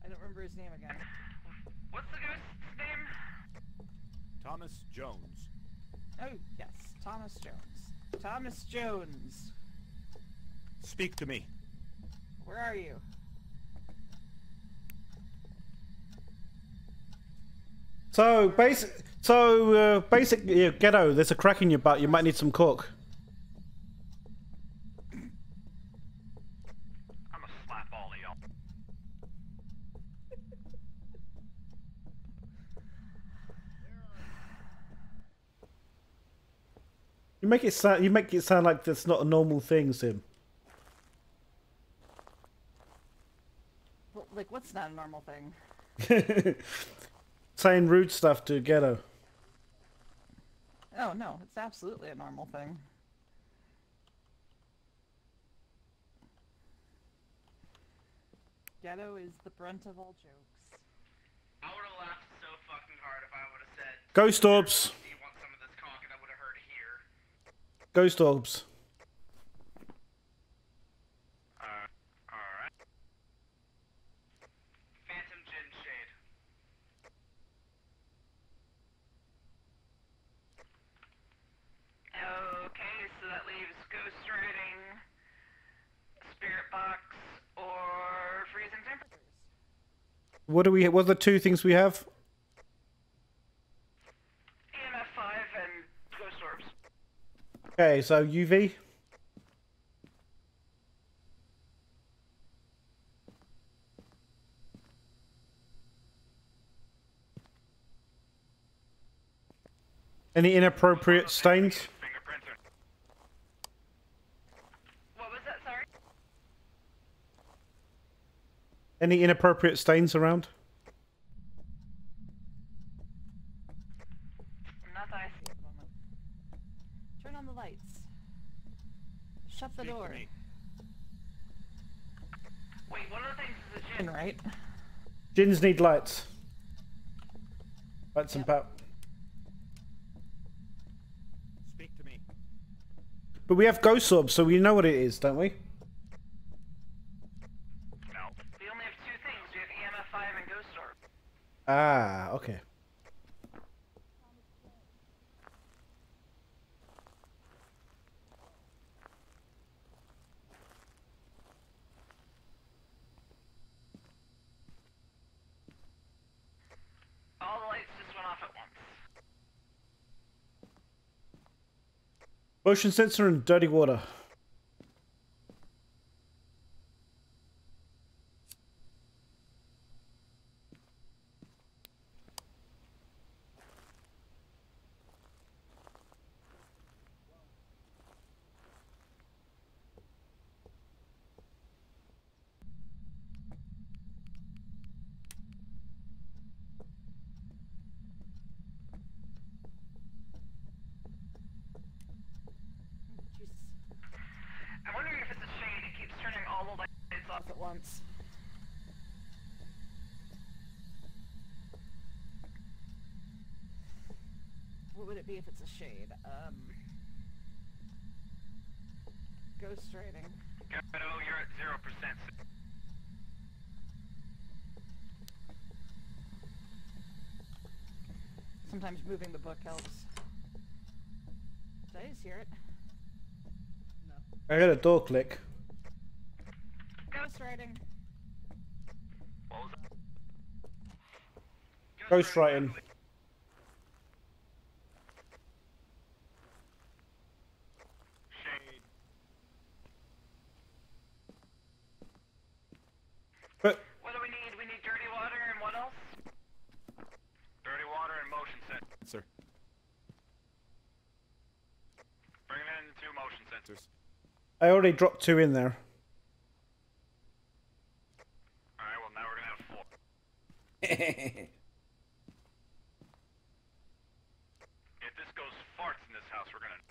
I don't remember his name again. What's the ghost's name? Thomas Jones. Oh, yes. Thomas Jones. Thomas Jones. Speak to me. Where are you? So basic. So uh, basic. Yeah, ghetto. There's a crack in your butt. You might need some cork. I'm a slap all of y'all. You make it sound. You make it sound like that's not a normal thing, Sim. Like, what's not a normal thing? Saying rude stuff to ghetto. Oh, no. It's absolutely a normal thing. Ghetto is the brunt of all jokes. I would have laughed so fucking hard if I would have said, Ghost orbs. "Do you want some of this cock?" and I would have heard here. Ghost orbs. Uh, alright. Phantom Jinn Shade. Okay, so that leaves ghost writing, spirit box, or freezing temperatures. What do we? What are the two things we have? EMF 5 and ghost orbs. Okay, so UV. Any inappropriate stains? Fingerprints are What was that, sorry? Any inappropriate stains around? Not that I see. At the moment. Turn on the lights. Shut the Speak door. Wait, one of the things is a Jinn. right? Jinns need lights. Lights and Yep. pap. But we have ghost orbs, so we know what it is, don't we? No. We only have two things. We have EMF 5 and Ghost Orb. Ah, okay. All the lights just went off Ah, at once. Motion sensor and dirty water. Jesus. I'm wondering if it's a shade. It keeps turning all the lights off Off at once. What would it be if it's a shade? Um, ghost writing. Ghetto, you're at zero percent. Sometimes moving the book helps. Did I just hear it? No. I heard a door click. Ghost writing. What was But What do we need? We need dirty water and what else? Dirty water and motion sensor. Sir. Bring in two motion sensors. I already dropped two in there. Alright, well now we're gonna have four. If this goes farts in this house, we're gonna.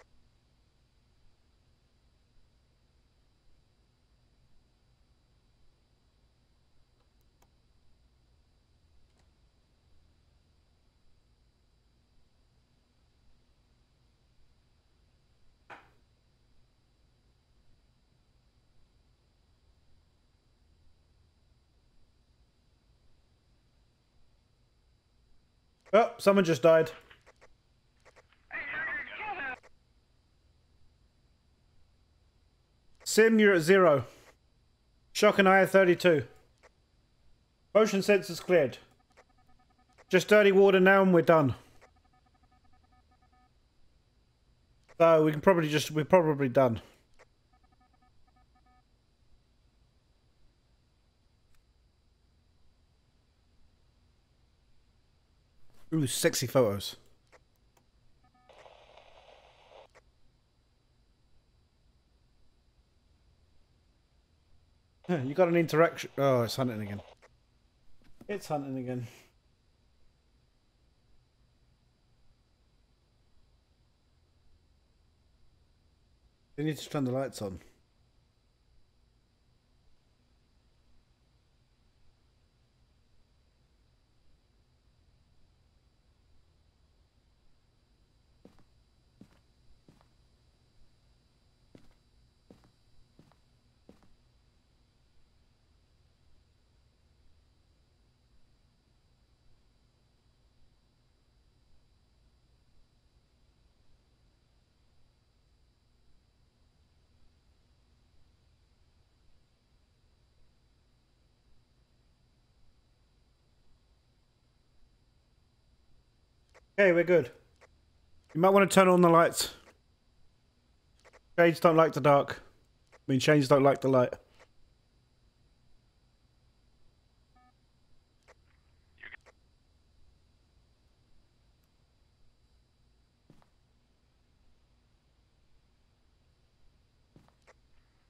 Oh, someone just died. Sim, you're at zero. Shock and I are 32. Motion sensors cleared. Just dirty water now and we're done. So we can probably just, we're probably done. Ooh, sexy photos. You got an interaction. Oh, it's hunting again. It's hunting again. They need to turn the lights on. Okay, we're good. You might want to turn on the lights. Shades don't like the dark. I mean, shades don't like the light.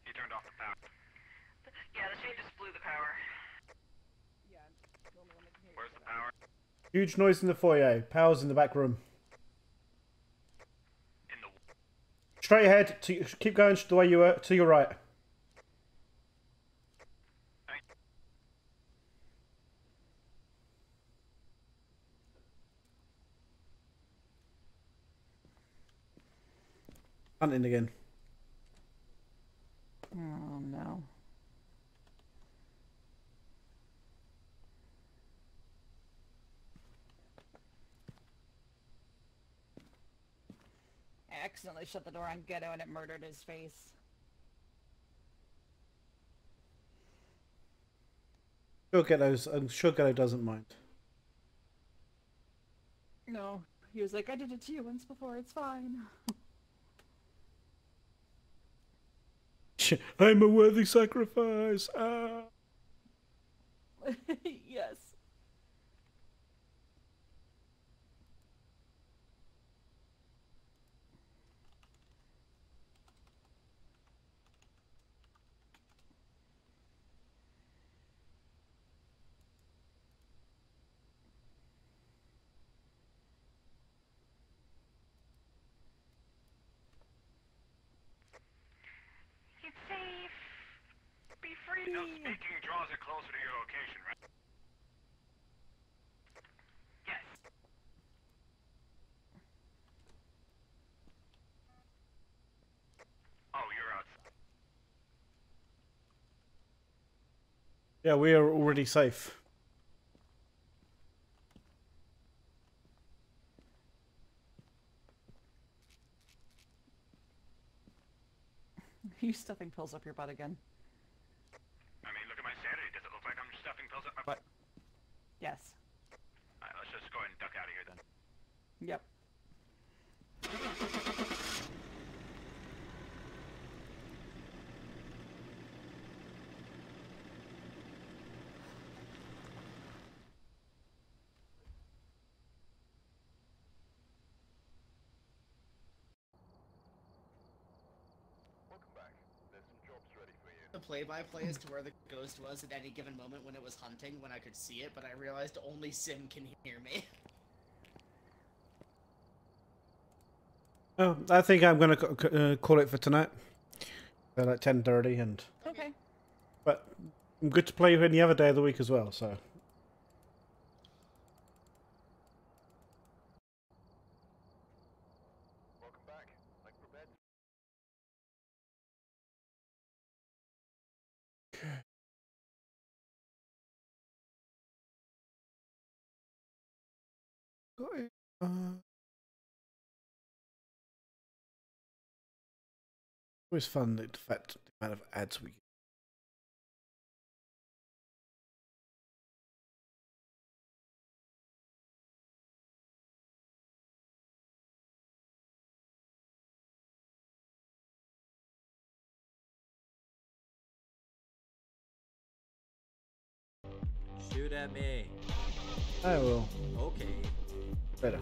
He turned off the power. Yeah, the shade just blew the power. Yeah, the only one that can hear Where's the power? Huge noise in the foyer. Power's in the back room. Straight ahead. To, keep going the way you were. To your right. Hunting again. Accidentally shut the door on Ghetto and it murdered his face. Sure, Ghetto's, I'm sure Ghetto doesn't mind. No, he was like, I did it to you once before. It's fine. I'm a worthy sacrifice. Ah. yes. It's safe. Be free. No, speaking draws it closer to your location, right? Yes. Oh, you're outside. Yeah, we are already safe. you stuffing pills up your butt again. I mean, look at my sanity. Does it look like I'm stuffing pills up my butt? Yes. Alright, let's just go ahead and duck out of here then. Yep. Welcome back. There's some jobs ready for you. The play-by-play as to where the ghost was at any given moment when it was hunting, when I could see it, but I realized only Sim can hear me. Oh, I think I'm gonna c- c- uh, call it for tonight. At like ten thirty, and Okay. but I'm good to play you any other day of the week as well. So always fun the fact the amount of ads we get. Shoot at me. I will. Okay. Better.